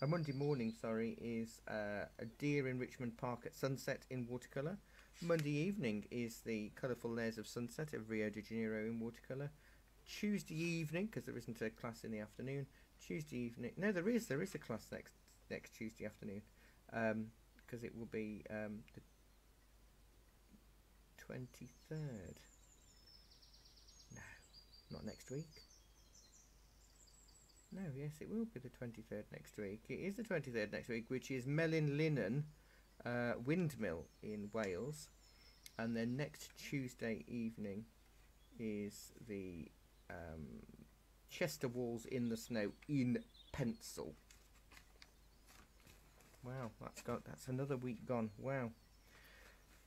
a Monday morning, sorry, is uh, a deer in Richmond Park at sunset in watercolour. Monday evening is the colourful layers of sunset of Rio de Janeiro in watercolour. Tuesday evening, because there isn't a class in the afternoon. Tuesday evening, no, there is. There is a class next next Tuesday afternoon, because um, it will be um, the twenty third. No, not next week. No, yes, it will be the 23rd next week. It is the 23rd next week, which is Melin Llynon uh, Windmill in Wales. And then next Tuesday evening is the um, Chester Walls in the Snow in pencil. Wow, that's got that's another week gone. Wow.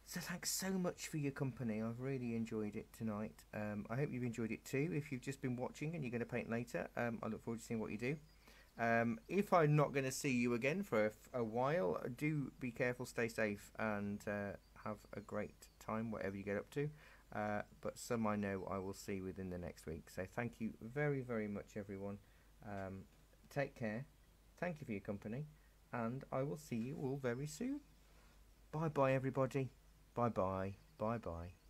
So thanks so much for your company. I've really enjoyed it tonight. Um, I hope you've enjoyed it too. If you've just been watching and you're going to paint later, um, I look forward to seeing what you do. Um, if I'm not going to see you again for a, a, while, do be careful, stay safe, and uh, have a great time, whatever you get up to. Uh, but some I know I will see within the next week. So thank you very, very much, everyone. Um, take care. Thank you for your company, and I will see you all very soon. Bye bye, everybody. Bye bye. Bye bye.